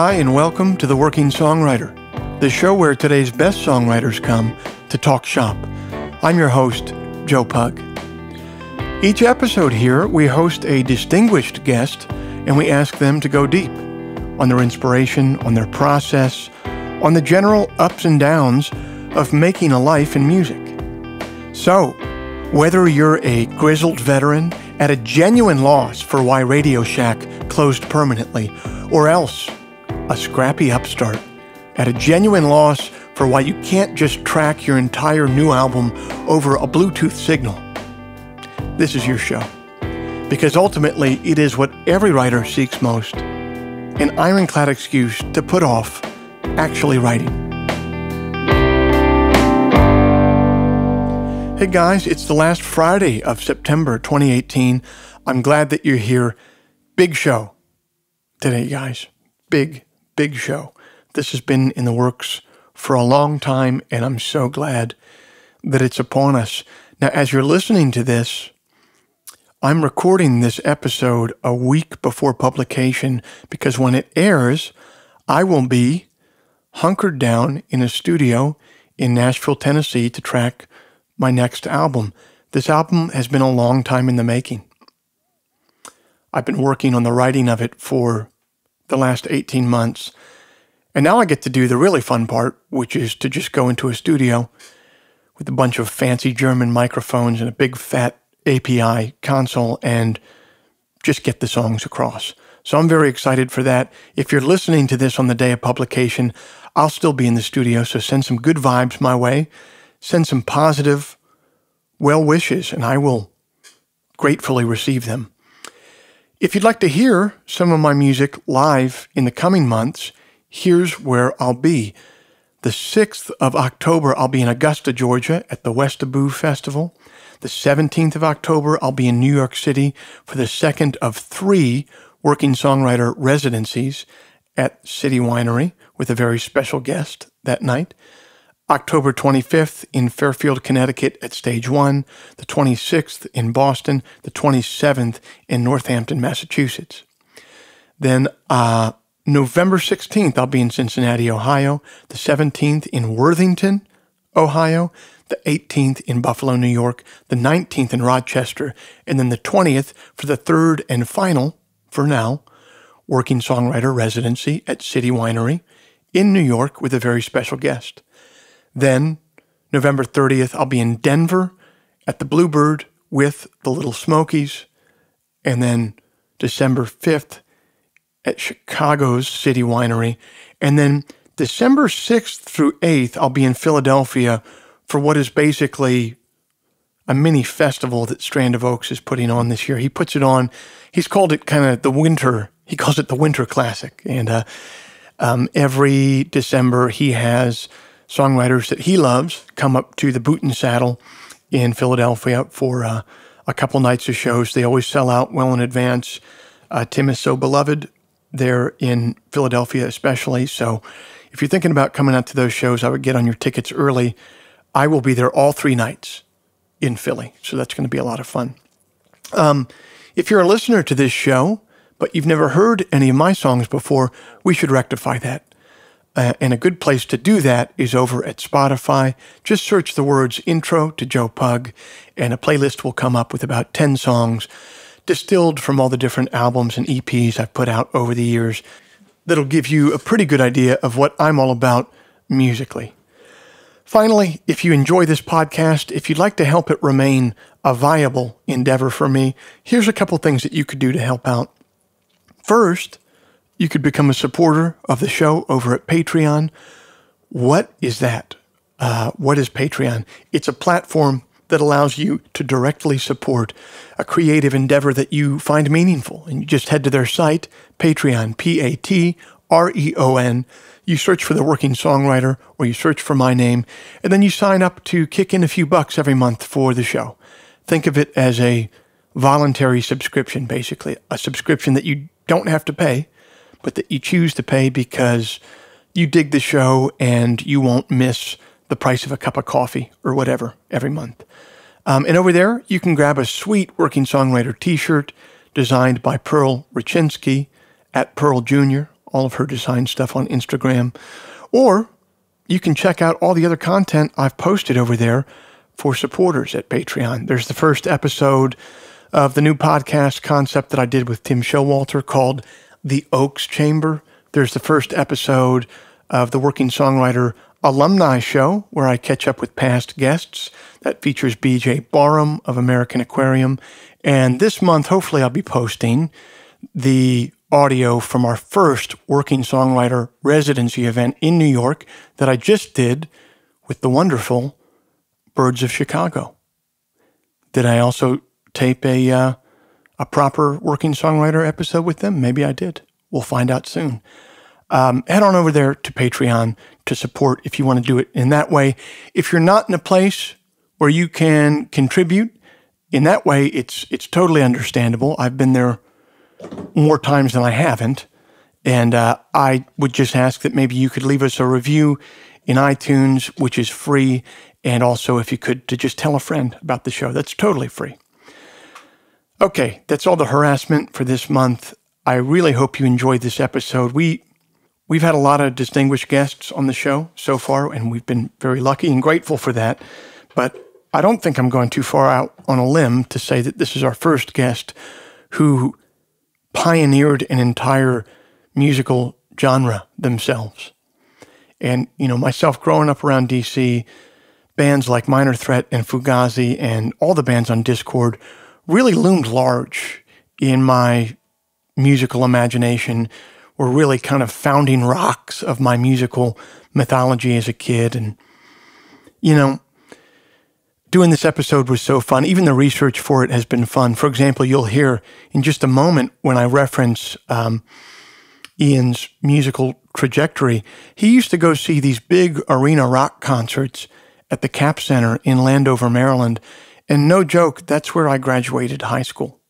Hi, and welcome to The Working Songwriter, the show where today's best songwriters come to talk shop. I'm your host, Joe Pug. Each episode here, we host a distinguished guest and we ask them to go deep on their inspiration, on their process, on the general ups and downs of making a life in music. So, whether you're a grizzled veteran at a genuine loss for why Radio Shack closed permanently, or else a scrappy upstart at a genuine loss for why you can't just track your entire new album over a Bluetooth signal. This is your show. Because ultimately, it is what every writer seeks most an ironclad excuse to put off actually writing. Hey guys, it's the last Friday of September 2018. I'm glad that you're here. Big show today, guys. Big big show. This has been in the works for a long time, and I'm so glad that it's upon us. Now, as you're listening to this, I'm recording this episode a week before publication because when it airs, I will be hunkered down in a studio in Nashville, Tennessee to track my next album. This album has been a long time in the making. I've been working on the writing of it for the last 18 months. And now I get to do the really fun part, which is to just go into a studio with a bunch of fancy German microphones and a big fat API console and just get the songs across. So I'm very excited for that. If you're listening to this on the day of publication, I'll still be in the studio, so send some good vibes my way. Send some positive well wishes, and I will gratefully receive them. If you'd like to hear some of my music live in the coming months, here's where I'll be. The 6th of October, I'll be in Augusta, Georgia at the Westobou Festival. The 17th of October, I'll be in New York City for the second of three working songwriter residencies at City Winery with a very special guest that night. October 25th in Fairfield, Connecticut at Stage 1, the 26th in Boston, the 27th in Northampton, Massachusetts. Then uh, November 16th, I'll be in Cincinnati, Ohio, the 17th in Worthington, Ohio, the 18th in Buffalo, New York, the 19th in Rochester, and then the 20th for the third and final, for now, working songwriter residency at City Winery in New York with a very special guest. Then, November 30th, I'll be in Denver at the Bluebird with the Little Smokies. And then December 5th at Chicago's City Winery. And then December 6th through 8th, I'll be in Philadelphia for what is basically a mini festival that Strand of Oaks is putting on this year. He puts it on, he's called it kind of the winter, he calls it the Winter Classic. And uh, um, every December, he has songwriters that he loves come up to the Boot and Saddle in Philadelphia for uh, a couple nights of shows. They always sell out well in advance. Uh, Tim is so beloved there in Philadelphia, especially. So if you're thinking about coming out to those shows, I would get on your tickets early. I will be there all three nights in Philly. So that's going to be a lot of fun. Um, if you're a listener to this show, but you've never heard any of my songs before, we should rectify that. Uh, and a good place to do that is over at Spotify. Just search the words intro to Joe Pug, and a playlist will come up with about 10 songs distilled from all the different albums and EPs I've put out over the years that'll give you a pretty good idea of what I'm all about musically. Finally, if you enjoy this podcast, if you'd like to help it remain a viable endeavor for me, here's a couple things that you could do to help out. First, you could become a supporter of the show over at Patreon. What is that? Uh, what is Patreon? It's a platform that allows you to directly support a creative endeavor that you find meaningful. And you just head to their site, Patreon, P A T R E O N. You search for the working songwriter or you search for my name, and then you sign up to kick in a few bucks every month for the show. Think of it as a voluntary subscription, basically, a subscription that you don't have to pay but that you choose to pay because you dig the show and you won't miss the price of a cup of coffee or whatever every month. Um, and over there, you can grab a sweet Working Songwriter t shirt designed by Pearl Rachinsky at Pearl Jr. all of her design stuff on Instagram. Or you can check out all the other content I've posted over there for supporters at Patreon. There's the first episode of the new podcast concept that I did with Tim Showalter called The Oaks Chamber. There's the first episode of the Working Songwriter Alumni Show, where I catch up with past guests. That features BJ Barham of American Aquarium. And this month, hopefully, I'll be posting the audio from our first Working Songwriter residency event in New York that I just did with the wonderful Birds of Chicago. Did I also tape a uh, a proper Working Songwriter episode with them? Maybe I did. We'll find out soon. Um, head on over there to Patreon to support if you want to do it in that way. If you're not in a place where you can contribute in that way, it's it's totally understandable. I've been there more times than I haven't, and uh, I would just ask that maybe you could leave us a review in iTunes, which is free, and also if you could to just tell a friend about the show. That's totally free. Okay, that's all the harassment for this month. I really hope you enjoyed this episode. We we've had a lot of distinguished guests on the show so far, and we've been very lucky and grateful for that. But I don't think I'm going too far out on a limb to say that this is our first guest who pioneered an entire musical genre themselves. And, you know, myself growing up around DC, bands like Minor Threat and Fugazi and all the bands on Dischord really loomed large in my musical imagination, were really kind of founding rocks of my musical mythology as a kid. And, you know, doing this episode was so fun. Even the research for it has been fun. For example, you'll hear in just a moment when I reference um, Ian's musical trajectory, he used to go see these big arena rock concerts at the Cap Center in Landover, Maryland. And no joke, that's where I graduated high school.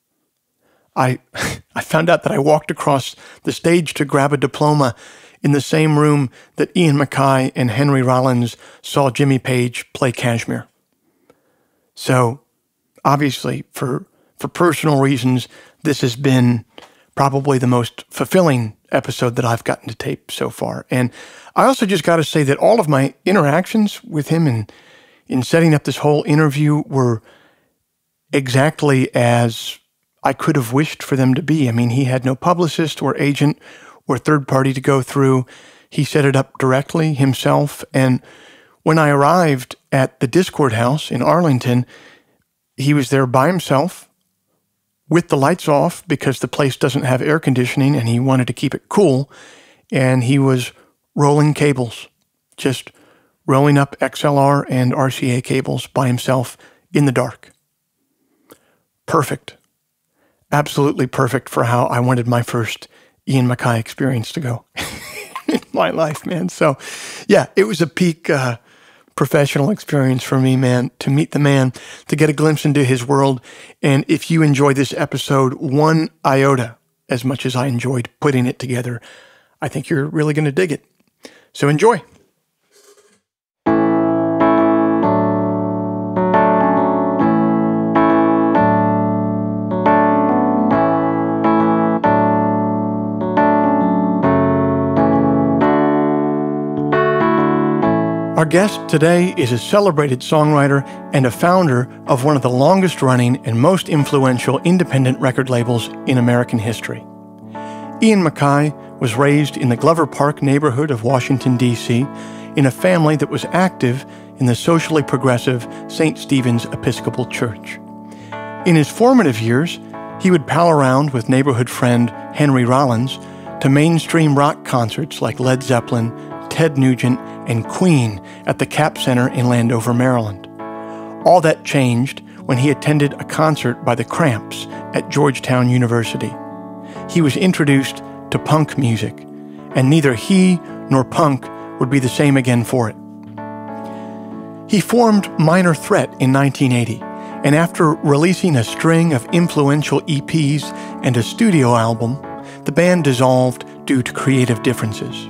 I, I found out that I walked across the stage to grab a diploma in the same room that Ian MacKaye and Henry Rollins saw Jimmy Page play Kashmir. So obviously for for personal reasons, this has been probably the most fulfilling episode that I've gotten to tape so far. And I also just got to say that all of my interactions with him in in setting up this whole interview were exactly as I could have wished for them to be. I mean, he had no publicist or agent or third party to go through. He set it up directly himself and when I arrived at the Dischord House in Arlington, he was there by himself with the lights off because the place doesn't have air conditioning and he wanted to keep it cool. And he was rolling cables, just rolling up XLR and RCA cables by himself in the dark. Perfect. Absolutely perfect for how I wanted my first Ian MacKaye experience to go in my life, man. So, yeah, it was a peak. Uh, professional experience for me, man, to meet the man, to get a glimpse into his world. And if you enjoy this episode one iota as much as I enjoyed putting it together, I think you're really going to dig it. So enjoy. Our guest today is a celebrated songwriter and a founder of one of the longest running and most influential independent record labels in American history. Ian MacKaye was raised in the Glover Park neighborhood of Washington, D.C., in a family that was active in the socially progressive St. Stephen's Episcopal Church. In his formative years, he would pal around with neighborhood friend Henry Rollins to mainstream rock concerts like Led Zeppelin, Ted Nugent, and Queen at the Cap Center in Landover, Maryland. All that changed when he attended a concert by the Cramps at Georgetown University. He was introduced to punk music, and neither he nor punk would be the same again for it. He formed Minor Threat in 1980, and after releasing a string of influential EPs and a studio album, the band dissolved due to creative differences.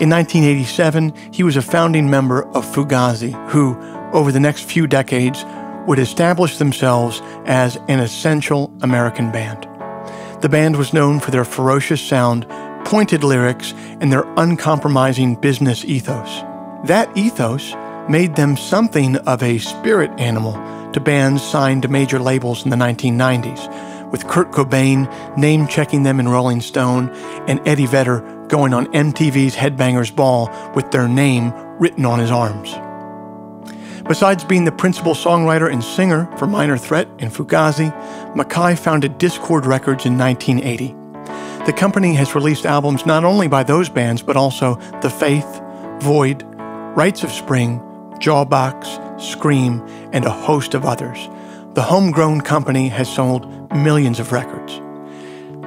In 1987, he was a founding member of Fugazi, who, over the next few decades, would establish themselves as an essential American band. The band was known for their ferocious sound, pointed lyrics, and their uncompromising business ethos. That ethos made them something of a spirit animal to bands signed to major labels in the 1990s, with Kurt Cobain name checking them in Rolling Stone and Eddie Vedder going on MTV's Headbangers Ball with their name written on his arms. Besides being the principal songwriter and singer for Minor Threat and Fugazi, MacKaye founded Dischord Records in 1980. The company has released albums not only by those bands, but also The Faith, Void, Rites of Spring, Jawbox, Scream, and a host of others. The homegrown company has sold millions of records.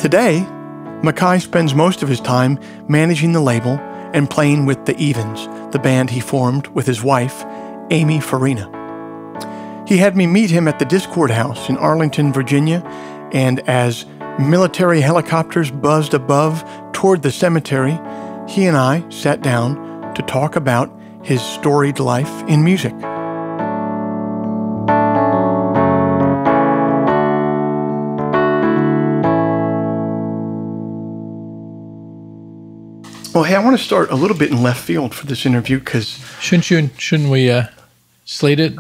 Today, MacKaye spends most of his time managing the label and playing with the Evens, the band he formed with his wife, Amy Farina. He had me meet him at the Dischord House in Arlington, Virginia, and as military helicopters buzzed above toward the cemetery, he and I sat down to talk about his storied life in music. Well, hey, I want to start a little bit in left field for this interview because shouldn't you shouldn't we uh, slate it?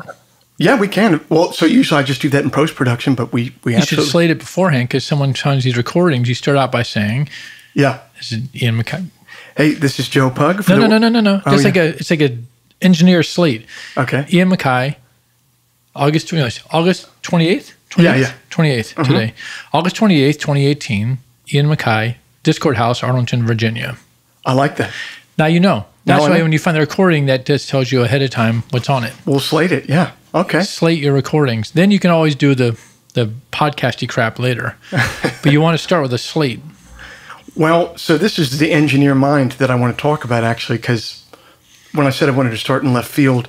Yeah, we can. Well, so usually I just do that in post production, but we we you should slate it beforehand because someone signs these recordings. You start out by saying, "Yeah, this is Ian MacKaye." Hey, this is Joe Pug. No, the, no, no, no, no, no. Oh, it's yeah. like a it's like a engineer slate. Okay. Ian MacKaye, August twenty August twenty eighth. Yeah, yeah. Twenty eighth mm-hmm. today, August twenty eighth, twenty eighteen. Ian MacKaye, Dischord House, Arlington, Virginia. I like that. Now you know. That's now why when you find the recording, that just tells you ahead of time what's on it. We'll slate it. Yeah. Okay. Slate your recordings. Then you can always do the the podcasty crap later. but you want to start with a slate. Well, so this is the engineer mind that I want to talk about actually, because when I said I wanted to start in left field,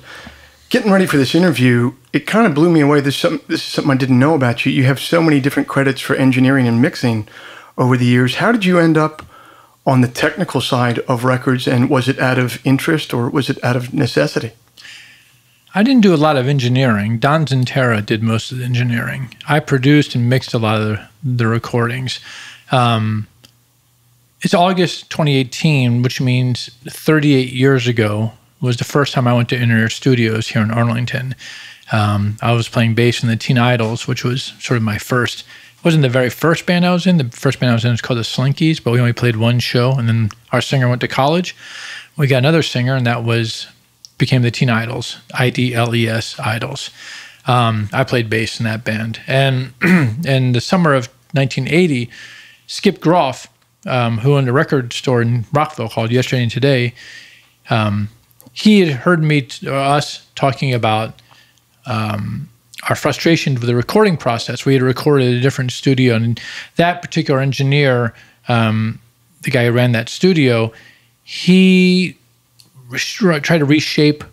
getting ready for this interview, it kind of blew me away. This, this is something I didn't know about you. You have so many different credits for engineering and mixing over the years. How did you end up on the technical side of records, and was it out of interest or was it out of necessity? I didn't do a lot of engineering. Don Zientara did most of the engineering. I produced and mixed a lot of the, the recordings. Um, it's August 2018, which means 38 years ago was the first time I went to Inner Studios here in Arlington. Um, I was playing bass in the Teen Idles, which was sort of my first wasn't the very first band I was in. The first band I was in was called the Slinkees, but we only played one show, and then our singer went to college. We got another singer, and that was became the Teen Idles, I D L E S Idles. Um, I played bass in that band, and in the summer of 1980, Skip Groff, um, who owned a record store in Rockville called Yesterday and Today, um, he had heard me, t- us talking about um, our frustration with the recording process. We had recorded at a different studio, and that particular engineer, um, the guy who ran that studio, he tried to reshape.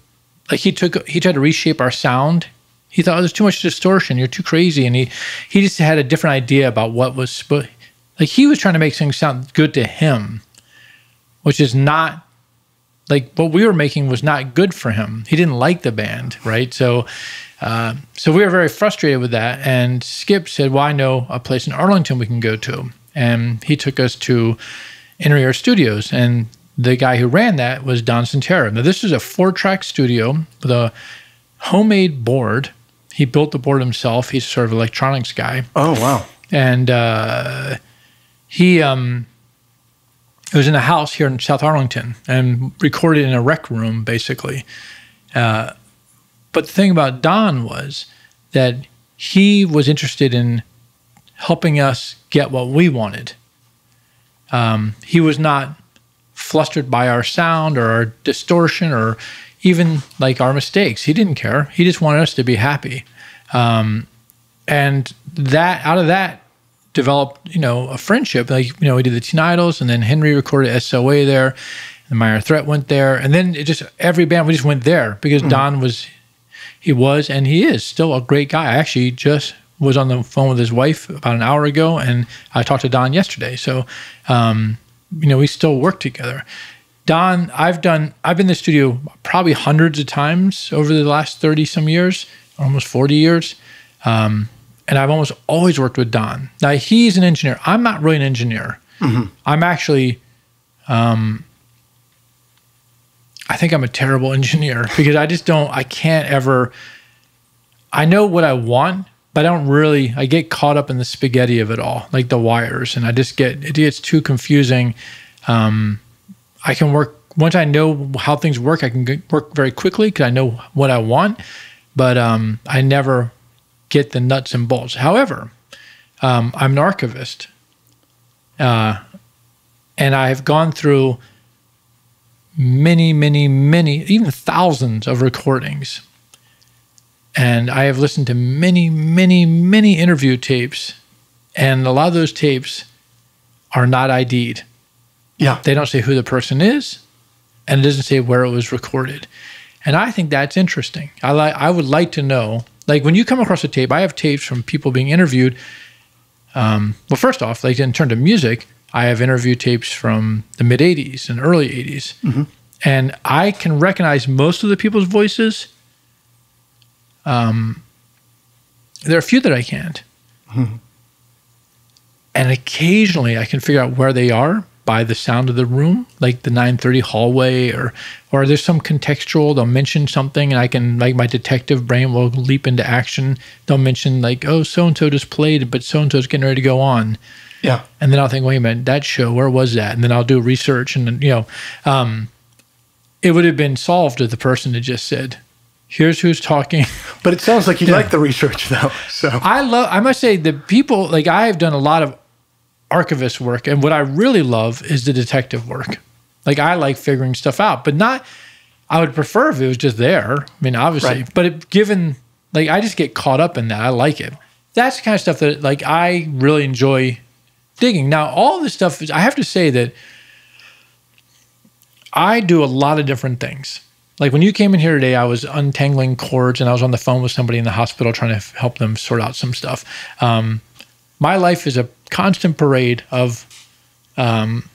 Like he took, he tried to reshape our sound. He thought oh, there's too much distortion. You're too crazy, and he he just had a different idea about what was like. He was trying to make things sound good to him, which is not like what we were making was not good for him. He didn't like the band, right? So uh, so we were very frustrated with that. And Skip said, Well, I know a place in Arlington we can go to. And he took us to Inner Ear Studios. And the guy who ran that was Don Zientara. Now, this is a four track studio with a homemade board. He built the board himself. He's sort of electronics guy. Oh, wow. And uh, he, um, it was in a house here in South Arlington and recorded in a rec room, basically. Uh, but the thing about Don was that he was interested in helping us get what we wanted. Um, he was not flustered by our sound or our distortion or even like our mistakes. He didn't care. He just wanted us to be happy. Um, and that out of that developed, you know, a friendship. Like, you know, we did the Teen Idles and then Henry recorded SOA there. And Minor Threat went there. And then it just every band we just went there because mm-hmm. Don was he was and he is still a great guy. I actually just was on the phone with his wife about an hour ago, and I talked to Don yesterday. So, um, you know, we still work together. Don, I've done, I've been in the studio probably hundreds of times over the last 30 some years, almost 40 years. Um, and I've almost always worked with Don. Now, he's an engineer. I'm not really an engineer. Mm-hmm. I'm actually Um, I think I'm a terrible engineer because I just don't, I can't ever, I know what I want, but I don't really, I get caught up in the spaghetti of it all, like the wires, and I just get, it gets too confusing. Um, I can work, once I know how things work, I can work very quickly because I know what I want, but um, I never get the nuts and bolts. However, um, I'm an archivist. Uh, and I've gone through many, many, many, even thousands of recordings. And I have listened to many, many, many interview tapes. And a lot of those tapes are not ID'd. Yeah. They don't say who the person is, and it doesn't say where it was recorded. And I think that's interesting. I like I would like to know, like when you come across a tape, I have tapes from people being interviewed. Um, well, first off, like in terms of music, I have interview tapes from the mid 80s and early 80s. And I can recognize most of the people's voices. Um, there are a few that I can't. And occasionally I can figure out where they are by the sound of the room, like the 930 hallway or or there's some contextual, they'll mention something and I can like my detective brain will leap into action. They'll mention like, oh, so and so just played, but so and so's getting ready to go on. Yeah. And then I'll think, wait a minute, that show, where was that? And then I'll do research and then, you know, um, it would have been solved if the person had just said, here's who's talking. But it sounds like you like the research though. So I love, I must say, the people, like I have done a lot of archivist work. And what I really love is the detective work. Like I like figuring stuff out, but not, I would prefer if it was just there. I mean, obviously, Right. but it, given, like, I just get caught up in that. I like it. That's the kind of stuff that, like, I really enjoy digging. Now, all this stuff is, I have to say that I do a lot of different things. Like when you came in here today, I was untangling cords and I was on the phone with somebody in the hospital trying to help them sort out some stuff. Um, my life is a constant parade of um,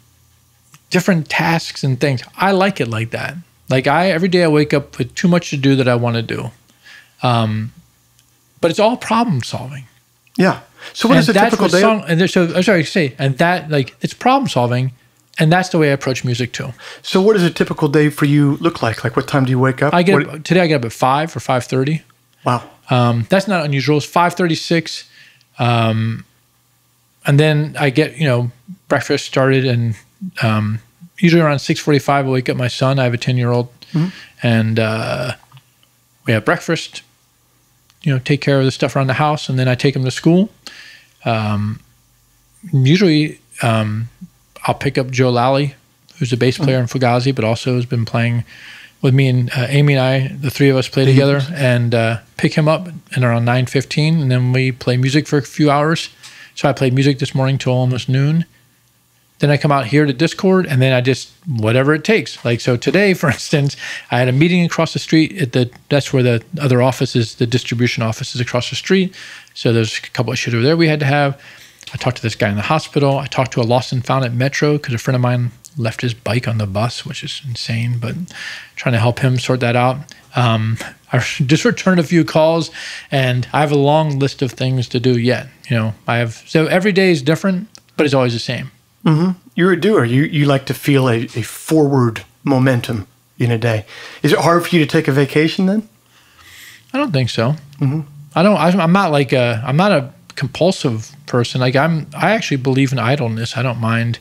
different tasks and things. I like it like that. Like I every day I wake up with too much to do that I want to do. Um, but it's all problem solving. yeah. So what and is a typical day? song, and so I'm sorry to say, and that like it's problem solving, and that's the way I approach music too. so what does a typical day for you look like? Like what time do you wake up? I get What- up, today. I get up at five or five thirty. wow. Um, that's not unusual. It's five thirty six, um, and then I get you know breakfast started, and um, usually around six forty five, I wake up my son. I have a ten year old, and uh, we have breakfast. You know, take care of the stuff around the house, and then I take him to school. Um, usually, um, I'll pick up Joe Lally, who's a bass player in Fugazi, but also has been playing with me and uh, Amy and I, the three of us play together, and uh, pick him up and around nine fifteen, and then we play music for a few hours. So I played music this morning till almost noon. Then I come out here to Dischord, and then I just whatever it takes. Like so today, for instance, I had a meeting across the street at the that's where the other office is, the distribution office is across the street. So there's a couple of shit over there we had to have. I talked to this guy in the hospital. I talked to a lost and found at Metro because a friend of mine left his bike on the bus, which is insane, but trying to help him sort that out. Um, I just returned a few calls and I have a long list of things to do yet. You know, I have, so every day is different, but it's always the same. Mm-hmm. You're a doer. You you like to feel a, a forward momentum in a day. Is it hard for you to take a vacation then? I don't think so. Mm-hmm. I don't. I, I'm not like a. I'm not a compulsive person. Like I'm. I actually believe in idleness. I don't mind.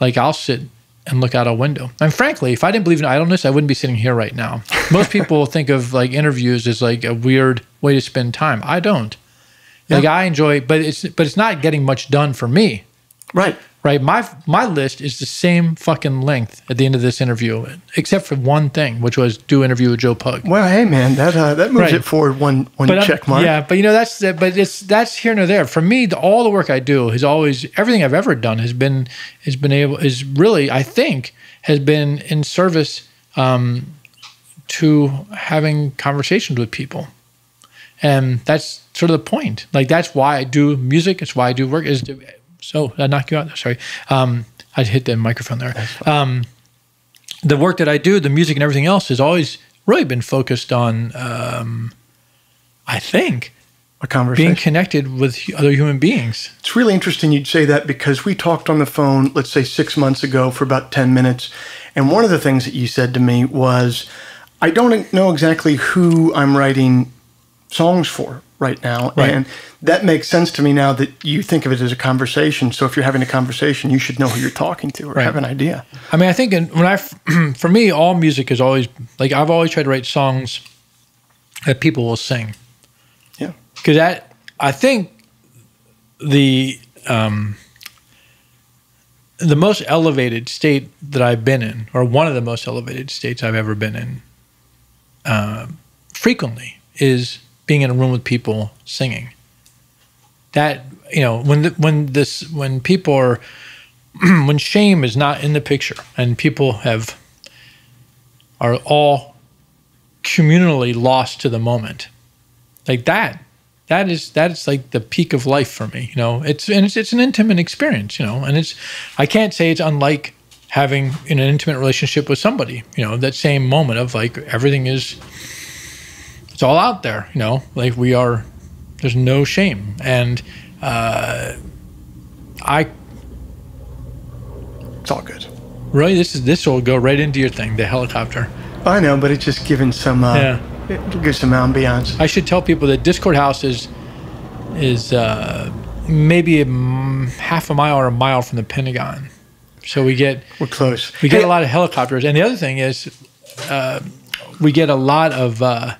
Like I'll sit and look out a window. And frankly, if I didn't believe in idleness, I wouldn't be sitting here right now. Most people think of like interviews as like a weird way to spend time. I don't. Like I enjoy, but it's but it's not getting much done for me. Right. Right. My my list is the same fucking length at the end of this interview, except for one thing, which was do interview with Joe Pug. Well, hey man, that uh, that moves Right. it forward one one But I'm- check mark. Yeah, but you know that's but it's that's here nor there. For me, the, all the work I do has always everything I've ever done has been has been able is really I think has been in service um, to having conversations with people, and that's sort of the point. Like that's why I do music. It's why I do work. Is to, so I knock you out. Sorry, um, I hit the microphone there. Um, the work that I do, the music and everything else, has always really been focused on. Um, I think a conversation. being connected with other human beings. It's really interesting you'd say that because we talked on the phone, let's say six months ago, for about 10 minutes. And one of the things that you said to me was, I don't know exactly who I'm writing songs for right now. Right. And that makes sense to me now that you think of it as a conversation. So if you're having a conversation, you should know who you're talking to or Right. have an idea. I mean, I think in, when I, for me, all music is always like I've always tried to write songs that people will sing. Yeah. because that I think the um, the most elevated state that I've been in, or one of the most elevated states I've ever been in, uh, frequently is being in a room with people singing. That you know when the, when this when people are when shame is not in the picture and people have are all communally lost to the moment like that that is that is like the peak of life for me you know? It's and it's, it's an intimate experience you know? And it's i can't say it's unlike having in an intimate relationship with somebody you know? That same moment of like everything is it's all out there you know like we are there's no shame and uh i It's all good. really this is this will go right into your thing the helicopter I know, but it's just giving some, uh, Yeah. it gives some ambiance. I should tell people that Dischord House is is uh, maybe a m- half a mile or a mile from the Pentagon, so we get We're close. we get Hey, a lot of helicopters. And the other thing is, uh, we get a lot of uh,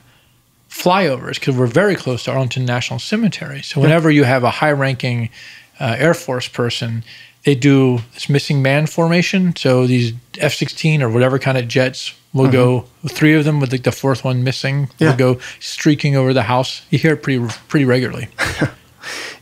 flyovers because we're very close to Arlington National Cemetery. So whenever you have a high-ranking uh, Air Force person, they do this missing man formation. So these F-16 or whatever kind of jets will go. Three of them with like the fourth one missing Yeah. will go streaking over the house. You hear it pretty pretty regularly.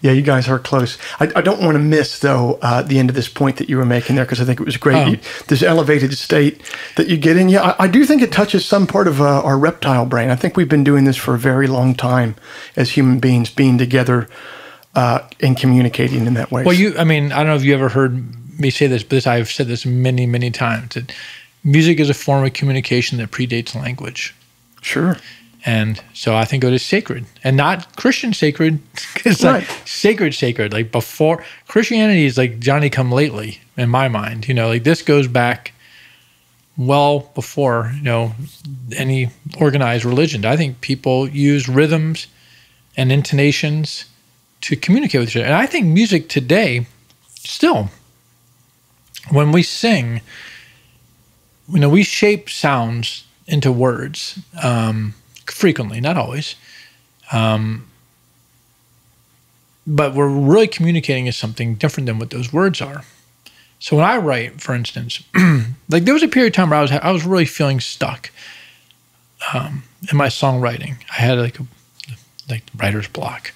Yeah, you guys are close. I, I don't want to miss though uh, the end of this point that you were making there because I think it was great. Oh. You, this elevated state that you get in. Yeah, I, I do think it touches some part of uh, our reptile brain. I think we've been doing this for a very long time as human beings, being together uh, and communicating in that way. Well, you, I mean, I don't know if you ever heard me say this, but this, I've said this many, many times that music is a form of communication that predates language. sure. And so I think it is sacred and not Christian sacred. it's like sacred, sacred. Like before Christianity is like Johnny come lately in my mind, you know, like this goes back well before, you know, any organized religion. I think people use rhythms and intonations to communicate with each other. And I think music today, still, when we sing, you know, we shape sounds into words um, frequently, not always. Um, but we're really communicating as something different than what those words are. So when I write, for instance, like there was a period of time where I was I was really feeling stuck um, in my songwriting. I had like a like writer's block,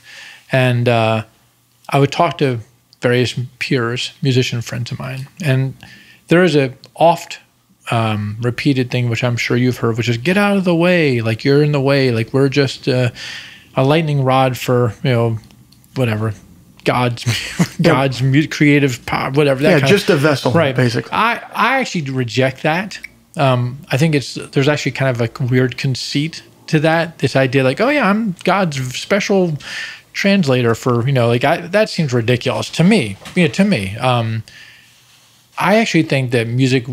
and uh, I would talk to various peers, musician friends of mine, and there is a oft um, repeated thing which I'm sure you've heard, which is get out of the way, like you're in the way, like we're just uh, a lightning rod for you know whatever God's God's mu- creative power, whatever. That Yeah, just a vessel, right. basically. I I actually reject that. Um, I think it's there's actually kind of a weird conceit to that. This idea, like, oh yeah, I'm God's special translator for you know, like I, that seems ridiculous to me. You know, to me, um, I actually think that music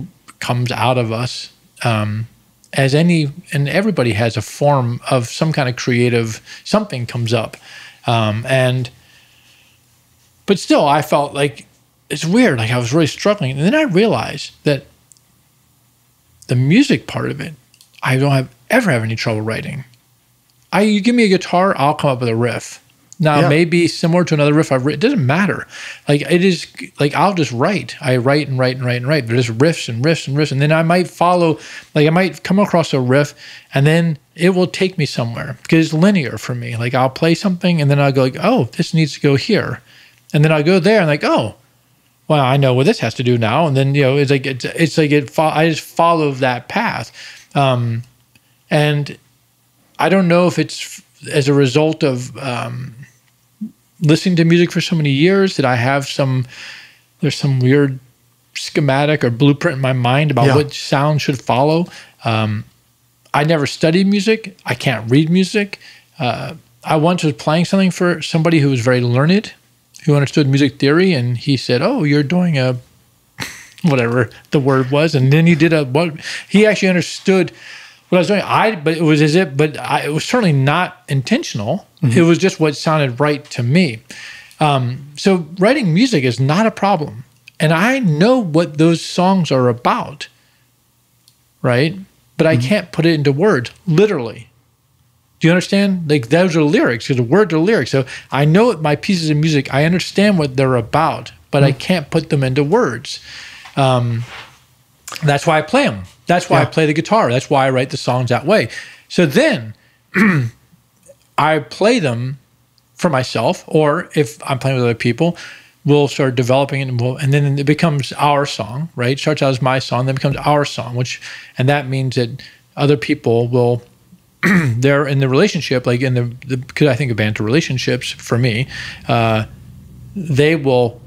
comes out of us um, as any, and everybody has a form of some kind of creative something comes up, um, and but still, I felt like it's weird. Like I was really struggling, and then I realized that the music part of it, I don't have ever have any trouble writing. I you give me a guitar, I'll come up with a riff. Now Yeah. maybe similar to another riff I've written. It doesn't matter. Like it is like I'll just write. I write and write and write and write. There's riffs and riffs and riffs, and then I might follow. Like I might come across a riff, and then it will take me somewhere because it's linear for me. Like I'll play something, and then I'll go like, oh, this needs to go here, and then I'll go there and like, oh, well, I know what this has to do now, and then you know, it's like it's, it's like it. Fo- I just follow that path, um, and I don't know if it's f- as a result of um, listening to music for so many years that I have some. There's some weird schematic or blueprint in my mind about Yeah. what sound should follow. Um, I never studied music. I can't read music. Uh, I once was playing something for somebody who was very learned, who understood music theory, and he said, "Oh, you're doing a whatever the word was," and then he did a what he actually understood what I was doing. I but it was as if, but I, it was certainly not intentional. Mm-hmm. It was just what sounded right to me. Um, so writing music is not a problem, and I know what those songs are about, right? But mm-hmm. I can't put it into words, literally. Do you understand? Like those are lyrics. Because the words are lyrics. So I know my pieces of music. I understand what they're about, but mm-hmm. I can't put them into words. Um, that's why I play them. That's why yeah. I play the guitar. That's why I write the songs that way. So then I play them for myself, or if I'm playing with other people, we'll start developing it and, we'll, and then it becomes our song, right? Starts out as my song, then becomes our song, which, and that means that other people will they're in the relationship, like in the, because I think of banter relationships for me, uh, they will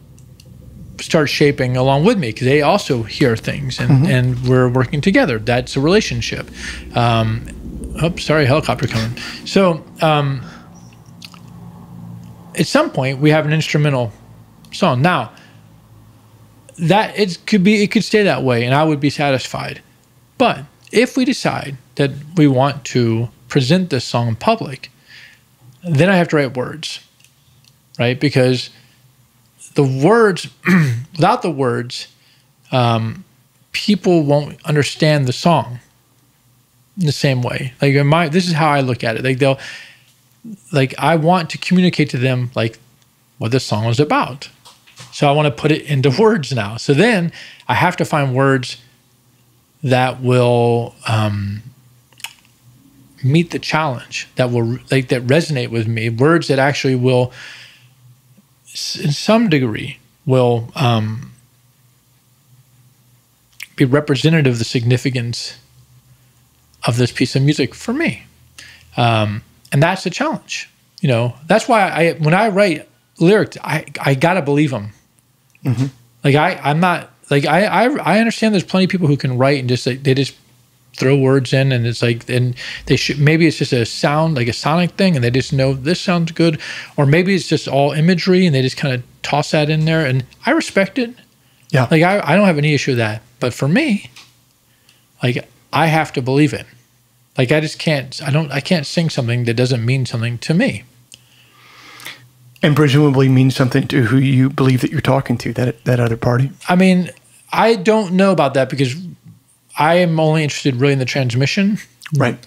start shaping along with me because they also hear things and, mm-hmm. and we're working together. That's a relationship. Um, oh, sorry, helicopter coming. So um, at some point, we have an instrumental song. Now, that it could be, it could stay that way, and I would be satisfied. But if we decide that we want to present this song in public, then I have to write words, right? Because the words, without the words, um, people won't understand the song the same way. Like my, this is how I look at it. Like they'll, like I want to communicate to them like what this song was about. So I want to put it into words now. So then I have to find words that will um, meet the challenge, that will like that resonate with me. Words that actually will, in some degree, will um, be representative of the significance of this piece of music for me. Um, and that's the challenge. You know, that's why I when I write lyrics, I I gotta believe them. Mm-hmm. Like I I'm not like I, I I understand there's plenty of people who can write and just like, they just throw words in and it's like and they should maybe it's just a sound like a sonic thing and they just know this sounds good or maybe it's just all imagery and they just kind of toss that in there and I respect it. Yeah. Like I, I don't have any issue with that. But for me, like I have to believe it. Like I just can't I don't I can't sing something that doesn't mean something to me. And presumably means something to who you believe that you're talking to, that that other party. I mean, I don't know about that because I am only interested really in the transmission. Right.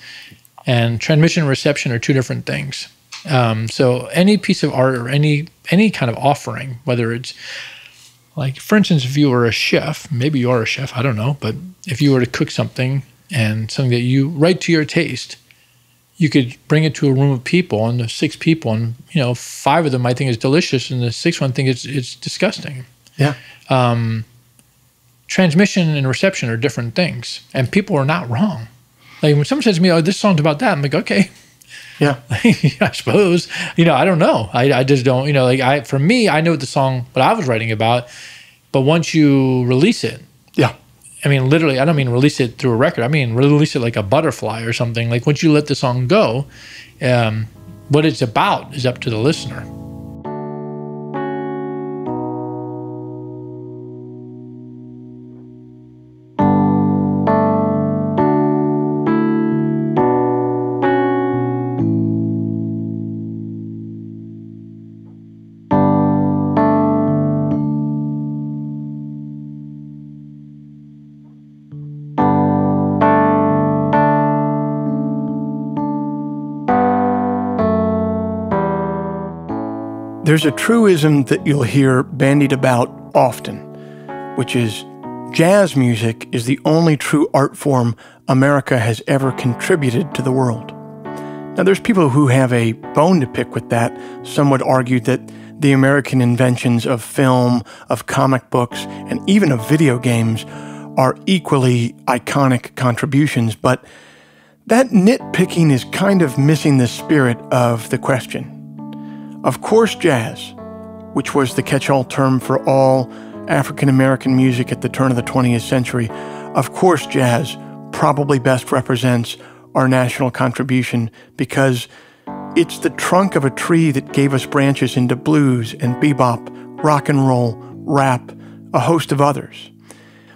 And transmission and reception are two different things. Um, so any piece of art or any any kind of offering, whether it's like, for instance, if you were a chef, maybe you are a chef, I don't know, but if you were to cook something and something that you right to your taste, you could bring it to a room of people and the six people and you know five of them might think it's delicious and the sixth one think it's it's disgusting. Yeah. Um, transmission and reception are different things, and people are not wrong. Like when someone says to me, "Oh, this song's about that," I'm like, "Okay." Yeah, I suppose. You know, I don't know. I, I just don't. You know, like I for me, I know what the song, what I was writing about, but once you release it, yeah, I mean, literally, I don't mean release it through a record. I mean, release it like a butterfly or something. Like once you let the song go, um, what it's about is up to the listener. There's a truism that you'll hear bandied about often, which is jazz music is the only true art form America has ever contributed to the world. Now, there's people who have a bone to pick with that. Some would argue that the American inventions of film, of comic books, and even of video games are equally iconic contributions, but that nitpicking is kind of missing the spirit of the question. Of course, jazz, which was the catch all term for all African American music at the turn of the 20th century, of course, jazz probably best represents our national contribution because It's the trunk of a tree that gave us branches into blues and bebop, rock and roll, rap, a host of others.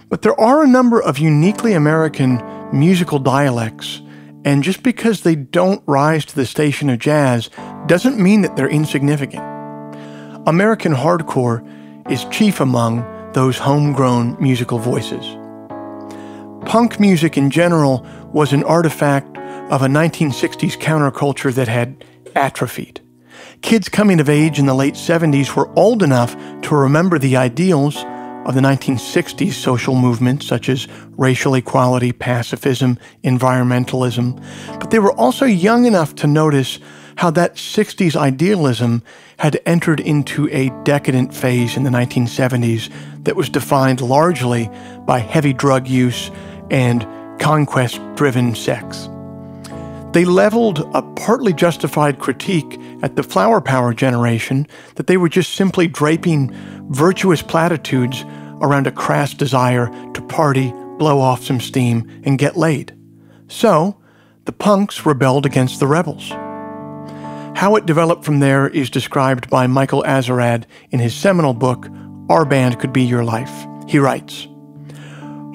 But there are a number of uniquely American musical dialects, and just because they don't rise to the station of jazz doesn't mean that they're insignificant. American hardcore is chief among those homegrown musical voices. Punk music in general was an artifact of a 1960s counterculture that had atrophied. Kids coming of age in the late 70s were old enough to remember the ideals of the 1960s social movements such as racial equality, pacifism, environmentalism, but they were also young enough to notice how that 60s idealism had entered into a decadent phase in the 1970s that was defined largely by heavy drug use and conquest driven sex. They leveled a partly justified critique at the flower power generation that they were just simply draping virtuous platitudes around a crass desire to party, blow off some steam, and get laid. So, the punks rebelled against the rebels. How it developed from there is described by Michael Azerrad in his seminal book, Our Band Could Be Your Life. He writes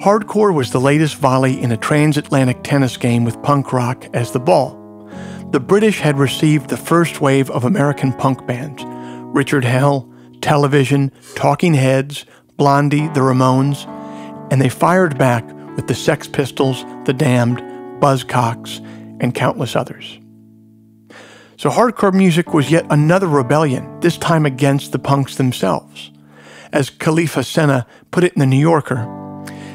Hardcore was the latest volley in a transatlantic tennis game with punk rock as the ball. The British had received the first wave of American punk bands Richard Hell, Television, Talking Heads, Blondie, the Ramones, and they fired back with the Sex Pistols, the Damned, Buzzcocks, and countless others. So hardcore music was yet another rebellion, this time against the punks themselves. As Kelefa Sanneh put it in The New Yorker,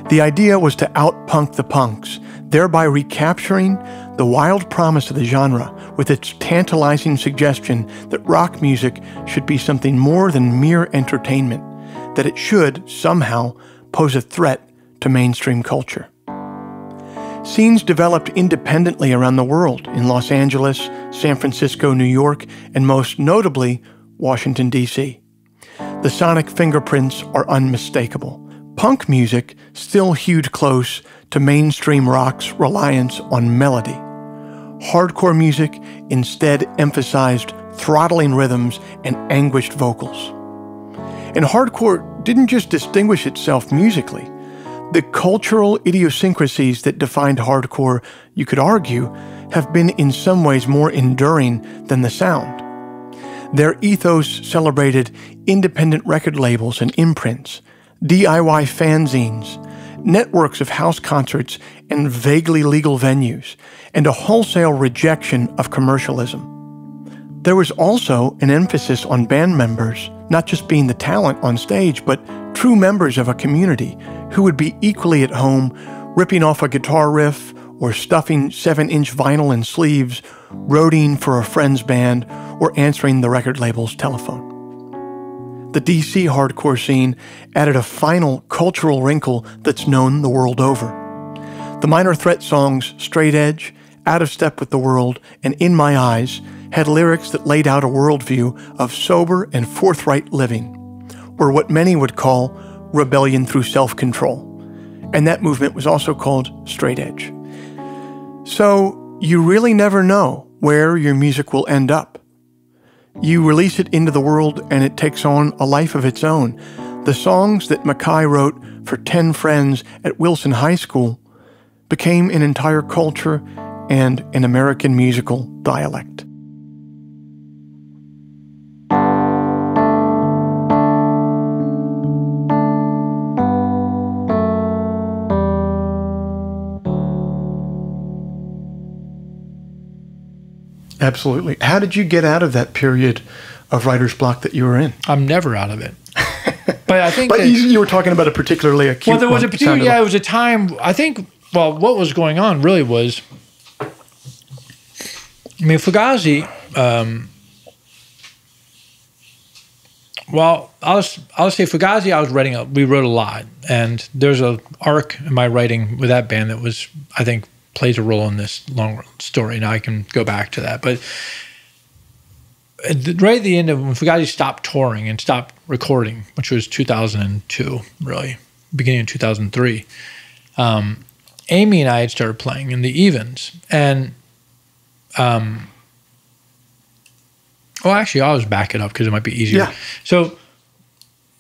the idea was to outpunk the punks, thereby recapturing the wild promise of the genre with its tantalizing suggestion that rock music should be something more than mere entertainment that it should, somehow, pose a threat to mainstream culture. Scenes developed independently around the world in Los Angeles, San Francisco, New York, and most notably, Washington, D.C. The sonic fingerprints are unmistakable. Punk music still hewed close to mainstream rock's reliance on melody. Hardcore music instead emphasized throttling rhythms and anguished vocals. And hardcore didn't just distinguish itself musically. The cultural idiosyncrasies that defined hardcore, you could argue, have been in some ways more enduring than the sound. Their ethos celebrated independent record labels and imprints, DIY fanzines, networks of house concerts and vaguely legal venues, and a wholesale rejection of commercialism. There was also an emphasis on band members not just being the talent on stage, but true members of a community who would be equally at home ripping off a guitar riff or stuffing 7 inch vinyl in sleeves, roading for a friend's band, or answering the record label's telephone. The DC hardcore scene added a final cultural wrinkle that's known the world over. The minor threat songs Straight Edge, Out of Step with the World, and In My Eyes had lyrics that laid out a worldview of sober and forthright living, or what many would call rebellion through self control. And that movement was also called straight edge. So you really never know where your music will end up. You release it into the world and it takes on a life of its own. The songs that MacKaye wrote for 10 friends at Wilson High School became an entire culture and an American musical dialect. Absolutely. How did you get out of that period of writer's block that you were in? I'm never out of it. But I think But that, you, you were talking about a particularly acute. well, there was a particular, yeah, like. it was a time. I think. Well, what was going on really was. I mean, Fugazi. Um, well, I'll I'll say Fugazi. I was writing. A, we wrote a lot, and there's a arc in my writing with that band that was, I think, plays a role in this long story. Now I can go back to that, but at the- right at the end of when Fugazi stopped touring and stopped recording, which was 2002, really beginning of 2003. Um, Amy and I had started playing in the evens, and um, Well, actually, I'll just back it up because it might be easier. Yeah. So,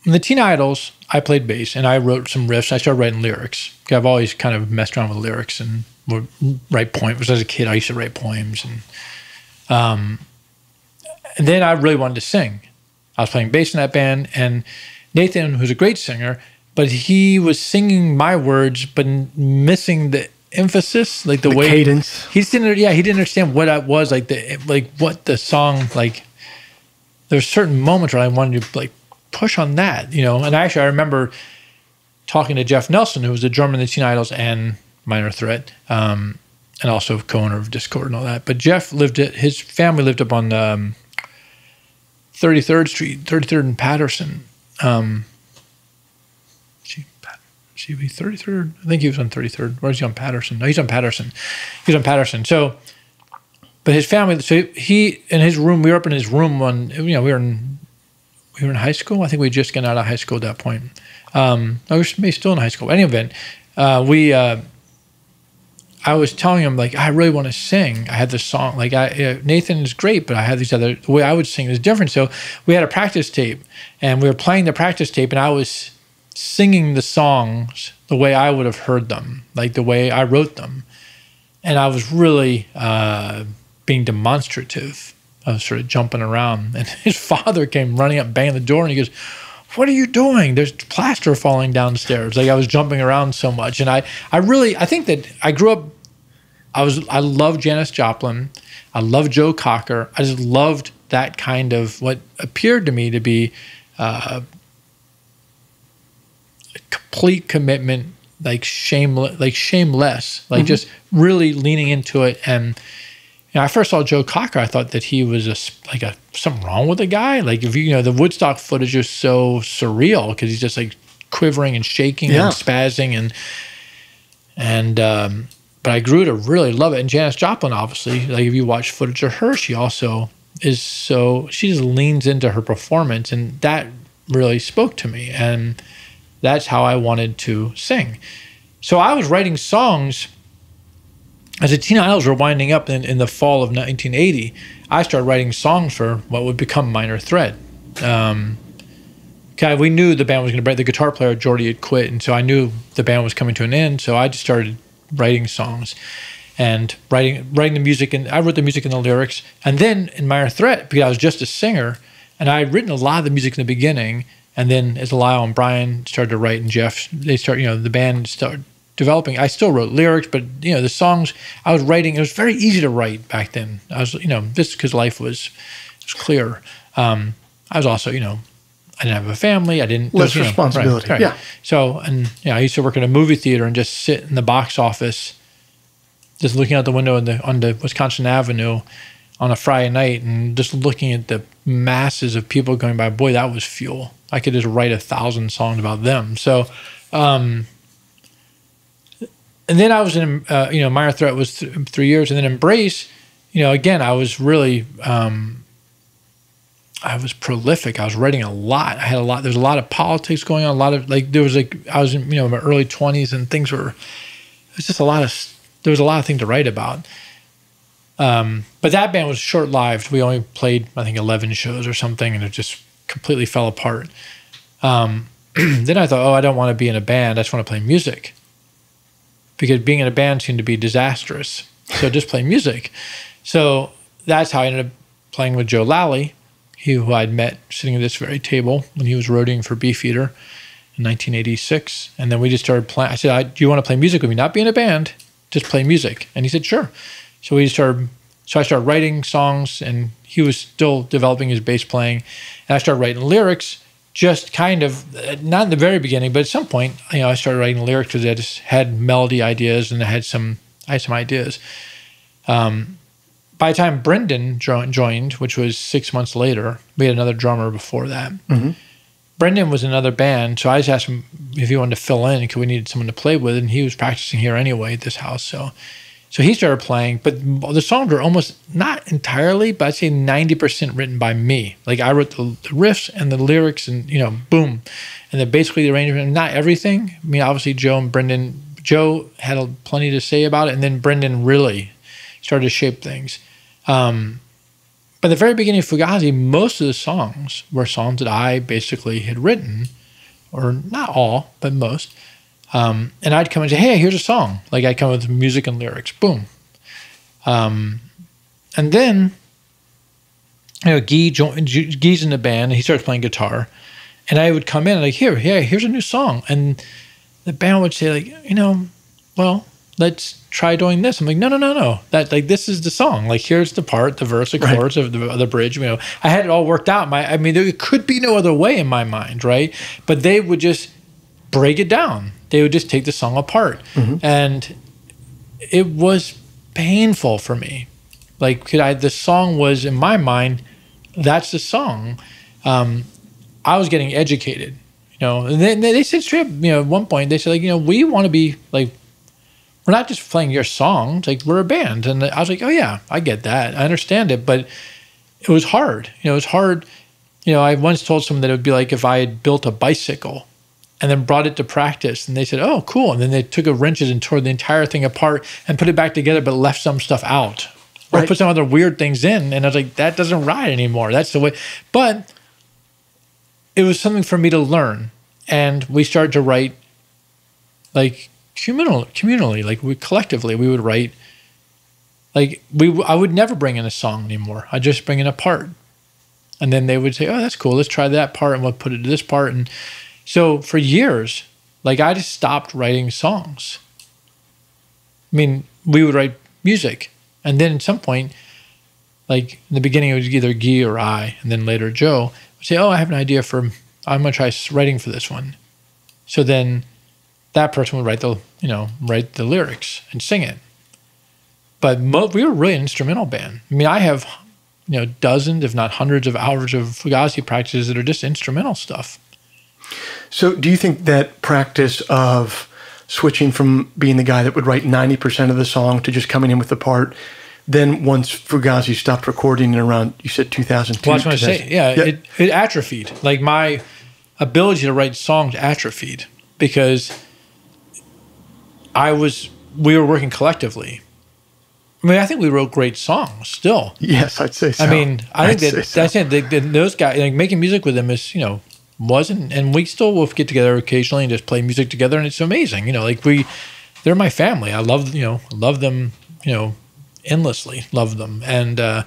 in the Teen Idles, I played bass and I wrote some riffs. I started writing lyrics. I've always kind of messed around with lyrics and would write poems. As a kid, I used to write poems, and um, and then I really wanted to sing. I was playing bass in that band, and Nathan, who's a great singer, but he was singing my words, but missing the emphasis, like the, The way cadence. He just didn't. Yeah, he didn't understand what I was like. The like what the song like. There's certain moments where I wanted to like push on that, you know. And I actually, I remember talking to Jeff Nelson, who was the drummer in the Teen Idles and Minor Threat, um, and also co-owner of Dischord and all that. But Jeff lived at his family lived up on um, 33rd Street, 33rd and Patterson. Um, she, she be 33rd. I think he was on 33rd. Or is he on Patterson? No, he's on Patterson. He's on Patterson. So, but his family. So he in his room. We were up in his room when you know we were in we were in high school. I think we just got out of high school at that point. Um, I was maybe still in high school. Any event, uh, we. Uh, I was telling him like I really want to sing. I had this song like I Nathan is great, but I had these other the way I would sing is different. So we had a practice tape, and we were playing the practice tape, and I was singing the songs the way I would have heard them, like the way I wrote them, and I was really uh, being demonstrative. I was sort of jumping around, and his father came running up, banging the door, and he goes. What are you doing? There's plaster falling downstairs. Like I was jumping around so much, and I, I really, I think that I grew up I was I love Janis Joplin. I love Joe Cocker. I just loved that kind of what appeared to me to be uh, a complete commitment, like shameless, like shameless, like just really leaning into it. And you know, I first saw Joe Cocker, I thought that he was a like a something wrong with the guy. Like if you, you know the Woodstock footage is so surreal because he's just like quivering and shaking Yeah. and spazzing and and um, but I grew to really love it. And Janis Joplin, obviously, like if you watch footage of her, she also is so she just leans into her performance, and that really spoke to me, and that's how I wanted to sing. So I was writing songs as the Teen Idles were winding up in, in the fall of 1980. I started writing songs for what would become Minor Threat. Um, Okay, we knew the band was going to break. The guitar player Jordy had quit, and so I knew the band was coming to an end. So I just started writing songs and writing writing the music, and I wrote the music and the lyrics. And then in Minor Threat, because I was just a singer, and I had written a lot of the music in the beginning. And then as Lyle and Brian started to write, and Jeff, they start, you know, the band started developing. I still wrote lyrics, but you know, the songs I was writing, it was very easy to write back then. I was, you know, just because life was was clear. Um, I was also, you know, I didn't have a family. I didn't Less you know, responsibility. Yeah. So, and you know, I used to work in a movie theater and just sit in the box office, just looking out the window on the on the Wisconsin Avenue on a Friday night and just looking at the masses of people going by. Boy, that was fuel. I could just write a thousand songs about them. So, um, and then I was in, uh, you know, Minor Threat was th- three years, and then Embrace, you know, again, I was really, um, I was prolific. I was writing a lot. I had a lot. There was a lot of politics going on. A lot of like there was like I was in you know in my early twenties and things were. It was just a lot of there was a lot of things to write about. Um, but that band was short lived. We only played I think eleven shows or something, and it just completely fell apart. Um, then I thought, oh, I don't want to be in a band. I just want to play music. Because being in a band seemed to be disastrous. So just play music. So that's how I ended up playing with Joe Lally, he who I'd met sitting at this very table when he was roading for Beefeater in 1986. And then we just started playing. I said, I, "Do you want to play music with me? Not be in a band, just play music." And he said, "Sure." So we started. So I started writing songs, and he was still developing his bass playing, and I started writing lyrics. Just kind of not in the very beginning, but at some point, you know, I started writing lyrics because I just had melody ideas and I had some I had some ideas. Um, by the time Brendan jo- joined, which was six months later, we had another drummer before that. Mm-hmm. Brendan was another band, so I just asked him if he wanted to fill in because we needed someone to play with, and he was practicing here anyway at this house. So, so he started playing, but the songs were almost not entirely, but I'd say ninety percent written by me. Like I wrote the, the riffs and the lyrics, and you know, boom, and then basically the arrangement. Not everything. I mean, obviously Joe and Brendan. Joe had plenty to say about it, and then Brendan really started to shape things. Um, by the very beginning of Fugazi, most of the songs were songs that I basically had written, or not all, but most. Um, and I'd come and say, "Hey, here's a song." Like I'd come with music and lyrics, boom. Um, and then, you know, Guy, Guy's in the band, and he starts playing guitar, and I would come in like, "Here, yeah, here's a new song," and the band would say, like, you know, well, let's try doing this. I'm like, no, no, no, no. That like this is the song. Like here's the part, the verse, the chorus right. of the, the bridge. You know, I had it all worked out. My, I mean, there could be no other way in my mind, right? But they would just break it down. They would just take the song apart, mm-hmm. and it was painful for me. Like, could I? The song was in my mind. That's the song. Um, I was getting educated, you know. And they, they said straight, you know, at one point they said like, you know, we want to be like we're not just playing your songs like we're a band. And i was like oh yeah i get that. I understand it. But it was hard. You know it was hard. You know i once told someone that it would be like if i had built a bicycle and then brought it to practice. And they said oh cool. And then they took a wrenches and tore the entire thing apart and put it back together but left some stuff out or right. put some other weird things in. And i was like that doesn't ride anymore. That's the way but it was something for me to learn. And we started to write like communal, communally, like we collectively, we would write. Like we, I would never bring in a song anymore. I just bring in a part, and then they would say, "Oh, that's cool. Let's try that part, and we'll put it to this part." And so for years, like I just stopped writing songs. I mean, we would write music, and then at some point, like in the beginning, it was either Guy or I, and then later Joe would say, "Oh, I have an idea for. I'm going to try writing for this one." So then that person would write the you know write the lyrics and sing it. But mo- we were really an instrumental band. I mean, I have you know dozens, if not hundreds, of hours of Fugazi practices that are just instrumental stuff. So, do you think that practice of switching from being the guy that would write 90% of the song to just coming in with the part. Then once Fugazi stopped recording in around, you said 2002. Well, I was going to say, yeah, yeah. It, it atrophied. Like my ability to write songs atrophied because I was we were working collectively. I mean, I think we wrote great songs still. Yes, I'd say so. I mean, I I'd think that so. that's it. Those guys, like making music with them is, you know, wasn't, and we still will get together occasionally and just play music together, and it's amazing. You know, like we, they're my family. I love, you know, love them, you know, endlessly love them, and uh,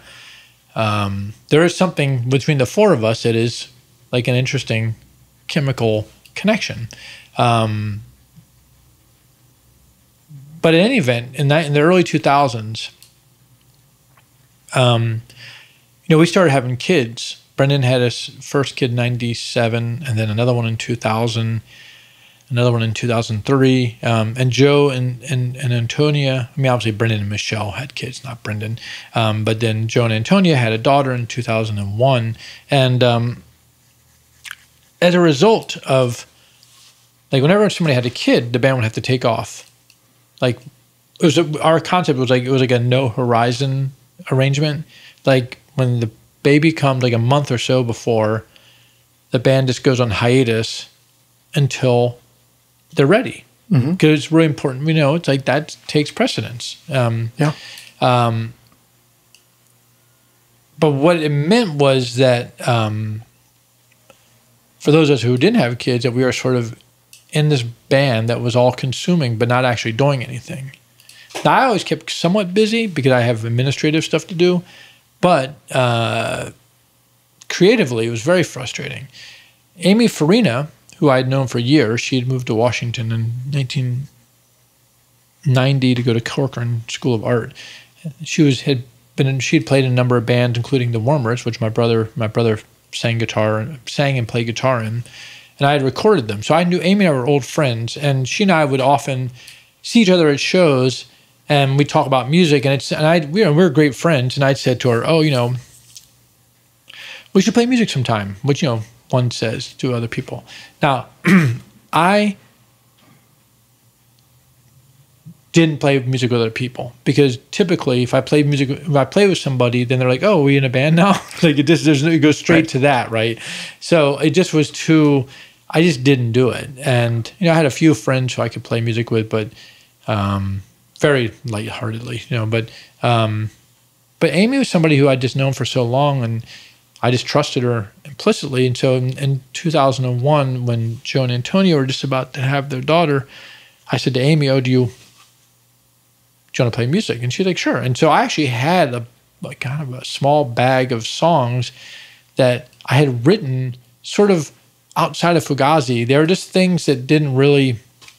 um, there is something between the four of us that is like an interesting chemical connection. Um, but in any event, in that in the early 2000s, um, you know, we started having kids. Brendan had his first kid in 97, and then another one in 2000, another one in 2003. Um, and Joe and, and, and Antonia, I mean, obviously Brendan and Michelle had kids, not Brendan. Um, but then Joe and Antonia had a daughter in 2001. And um, as a result of, like, whenever somebody had a kid, the band would have to take off like it was a, our concept was like it was like a no horizon arrangement. Like when the baby comes like a month or so before, the band just goes on hiatus until they're ready. Because mm-hmm. it's really important, you know. It's like that takes precedence. Um, yeah. Um, but what it meant was that um, for those of us who didn't have kids, that we were sort of in this band that was all consuming but not actually doing anything. Now, I always kept somewhat busy because I have administrative stuff to do, but uh, creatively, it was very frustrating. Amy Farina, who I had known for years, she had moved to Washington in 1990 to go to Corcoran School of Art. She was had been she had played in a number of bands, including the Warmers, which my brother my brother sang guitar, sang and played guitar in and I had recorded them. So I knew Amy and I were old friends, and she and I would often see each other at shows, and we talk about music. And it's and I we were, we were great friends, and I'd said to her, "Oh, you know, we should play music sometime," which you know one says to other people. Now, I didn't play music with other people because typically if I play music if I play with somebody then they're like oh are we in a band now like it just there's it goes straight right. to that right so it just was too I just didn't do it. And you know, I had a few friends who I could play music with, but um, very lightheartedly, you know. But um, but Amy was somebody who I'd just known for so long, and I just trusted her implicitly. And so in, in 2001, when Joe and Antonio were just about to have their daughter, I said to Amy, "Oh, do you, do you want to play music?" And she's like, "Sure." And so I actually had a like kind of a small bag of songs that I had written sort of outside of Fugazi. there were just things that didn't really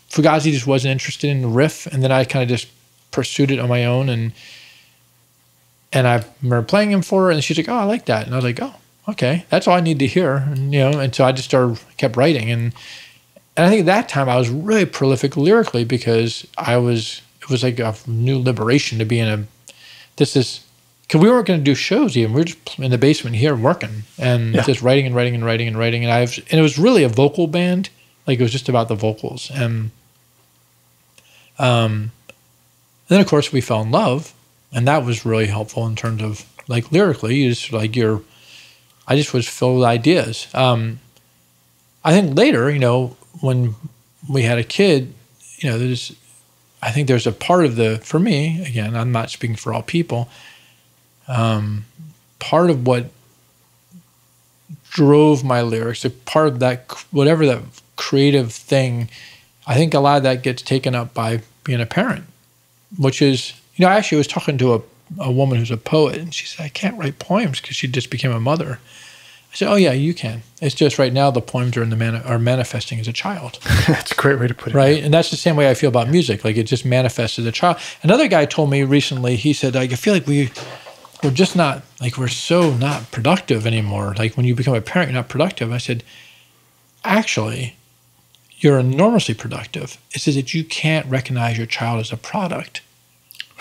Fugazi just wasn't interested in the riff, and then I kind of just pursued it on my own and and I remember playing him for her, and she's like, "Oh, I like that," and I was like, "Oh, okay, that's all I need to hear," and you know, and so I just started kept writing, and and I think at that time I was really prolific lyrically because I was it was like a new liberation to be in a this is because we weren't going to do shows even we were just in the basement here working and Yeah. just writing and writing and writing and writing, and I've and it was really a vocal band, like it was just about the vocals, and um, then of course we fell in love. And that was really helpful in terms of like lyrically you just like you're i just was filled with ideas. Um i think later you know when we had a kid you know there's i think there's a part of the for me again i'm not speaking for all people um part of what drove my lyrics a part of that whatever that creative thing i think a lot of that gets taken up by being a parent which is you know, I actually was talking to a, a woman who's a poet, and she said, I can't write poems because she just became a mother. I said, Oh, yeah, you can. It's just right now the poems are in the mani- are manifesting as a child, That's a great way to put it. right? And that's the same way I feel about music. Like it just manifests as a child. Another guy told me recently, he said, I feel like we, we're just not, like, we're so not productive anymore. Like when you become a parent, you're not productive. I said, Actually, you're enormously productive. It's just that you can't recognize your child as a product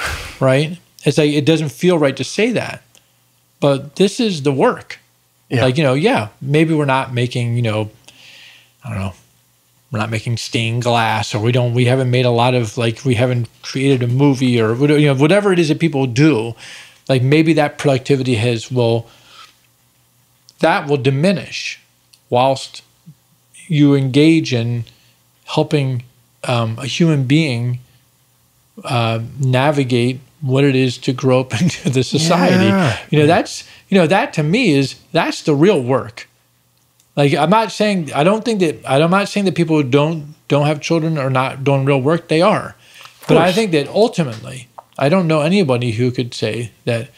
right? It's like it doesn't feel right to say that, but this is the work. Yeah. Like you know, yeah, maybe we're not making you know, I don't know, we're not making stained glass, or we don't, we haven't made a lot of like we haven't created a movie or you know whatever it is that people do. Like maybe that productivity has will that will diminish, whilst you engage in helping um, a human being uh, navigate what it is to grow up into the society. Yeah. You know, that's you know that to me is that's the real work. Like I'm not saying I don't think that I'm not saying that people who don't don't have children are not doing real work. They are, but I think that ultimately I don't know anybody who could say that.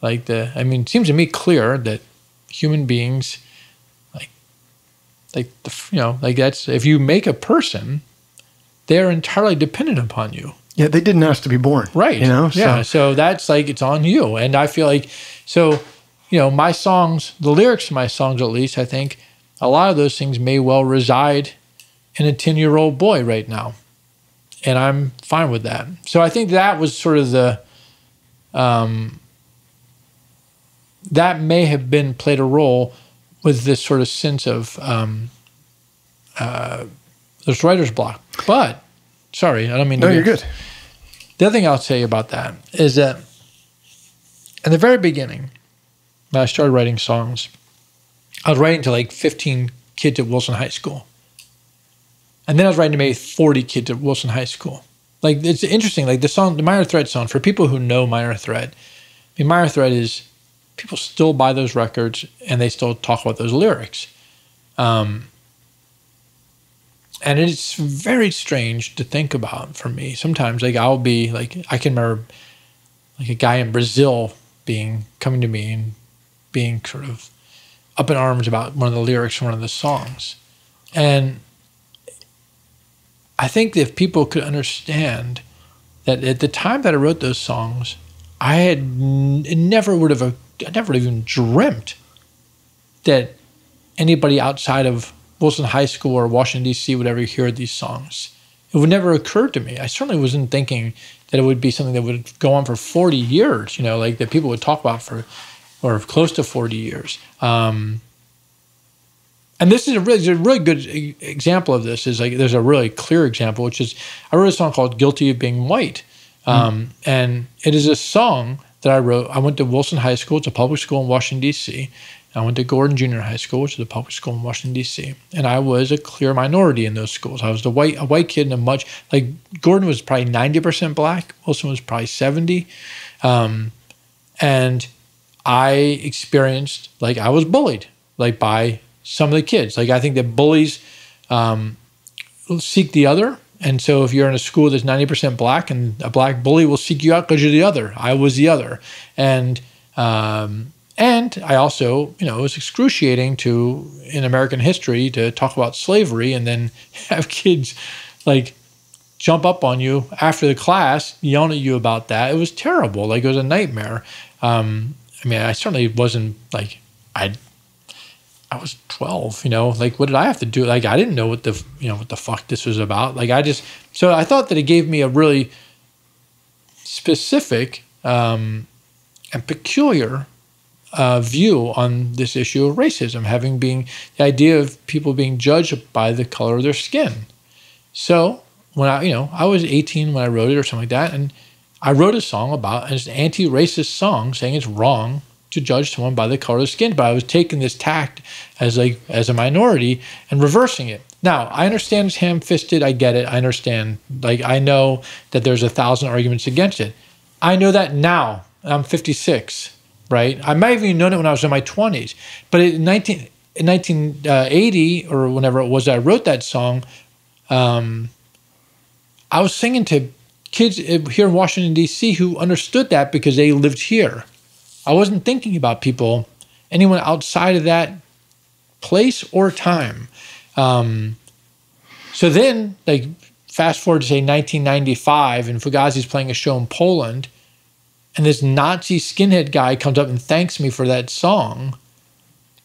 Like the, I mean, it seems to me clear that human beings, like, like the, you know, like that's if you make a person, they're entirely dependent upon you. Yeah, they didn't ask to be born. Right. You know? Yeah. So, So that's like it's on you. And I feel like so, you know, my songs, the lyrics to my songs at least, I think a lot of those things may well reside in a 10 year old boy right now. And I'm fine with that. So I think that was sort of the um that may have been played a role with this sort of sense of um uh this writer's block. But sorry, I don't mean no, to you're good. the other thing I'll say about that is that in the very beginning, when I started writing songs, I was writing to like 15 kids at Wilson High School. And then I was writing to maybe 40 kids at Wilson High School. Like it's interesting, like the song, the Minor Threat song, for people who know Minor Threat, I mean, Minor Threat is people still buy those records and they still talk about those lyrics. Um, and it's very strange to think about for me. Sometimes, like I'll be like, I can remember like a guy in Brazil being coming to me and being sort of up in arms about one of the lyrics from one of the songs, and I think if people could understand that at the time that I wrote those songs, I had never would have I never even dreamt that anybody outside of Wilson High School or Washington D.C. would ever hear these songs. It would never occur to me. I certainly wasn't thinking that it would be something that would go on for 40 years. You know, like that people would talk about for, or close to 40 years. Um, and this is a really, a really good example of this. Is like there's a really clear example, which is I wrote a song called "Guilty of Being White," um, and it is a song that I wrote. I went to Wilson High School; it's a public school in Washington D.C. I went to Gordon Junior High School, which is a public school in Washington D.C. And I was a clear minority in those schools. I was the white a white kid in a much like Gordon was probably ninety percent black. Wilson was probably seventy. Um, and I experienced like I was bullied like by some of the kids. Like I think that bullies um, seek the other. And so if you're in a school that's 90% black and a black bully will seek you out because you're the other. I was the other. And um, and I also, you know, it was excruciating to in American history to talk about slavery and then have kids like jump up on you after the class, yelling at you about that. It was terrible. Like it was a nightmare. Um, I mean, I certainly wasn't like I. I was twelve, you know. Like, what did I have to do? Like, I didn't know what the you know what the fuck this was about. Like, I just so I thought that it gave me a really specific um, and peculiar uh, view on this issue of racism, having being the idea of people being judged by the color of their skin. So when I, you know, I was 18 when I wrote it or something like that, and I wrote a song about an anti-racist song saying it's wrong to judge someone by the color of skin, but I was taking this tact as like as a minority and reversing it. Now I understand it's ham-fisted. I get it. I understand. Like I know that there's a thousand arguments against it. I know that now. I'm 56, right? I might have even known it when I was in my 20s. But in 19 in 1980 or whenever it was I wrote that song, um, I was singing to kids here in Washington, D.C., who understood that because they lived here. I wasn't thinking about people, anyone outside of that place or time. Um, so then, like, fast forward to say 1995, and Fugazi's playing a show in Poland, and this Nazi skinhead guy comes up and thanks me for that song.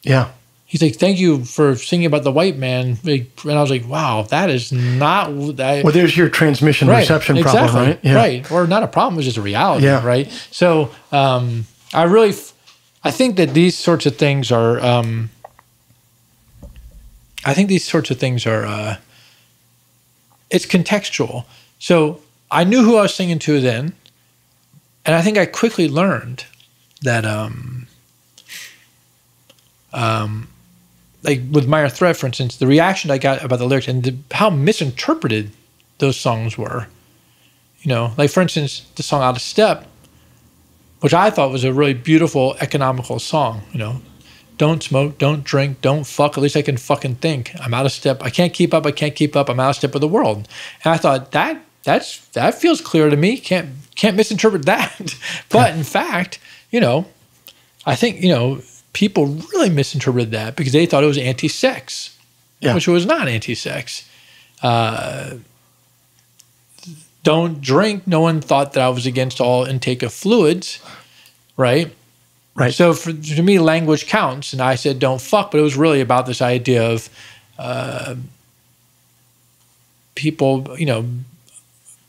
Yeah he's like, "Thank you for singing about the white man." And I was like, "Wow, that is not." well, there's your transmission right, reception exactly, problem, right? Yeah. Right, or not a problem, it's just a reality, yeah. right? So um, I really, I think that these sorts of things are. Um, I think these sorts of things are. Uh, it's contextual. So I knew who I was singing to then, and I think I quickly learned that. Um, um, like with Minor Threat, for instance, the reaction I got about the lyrics and the, how misinterpreted those songs were. You know, like for instance, the song Out of Step, which I thought was a really beautiful economical song. You know, don't smoke, don't drink, don't fuck. At least I can fucking think. I'm out of step. I can't keep up. I can't keep up. I'm out of step with the world. And I thought that that's that feels clear to me. Can't can't misinterpret that. but in fact, you know, I think you know people really misinterpreted that because they thought it was anti-sex, yeah. which was not anti-sex. Uh, don't drink. No one thought that I was against all intake of fluids, right? Right. So for, to me, language counts, and I said don't fuck, but it was really about this idea of uh, people, you know,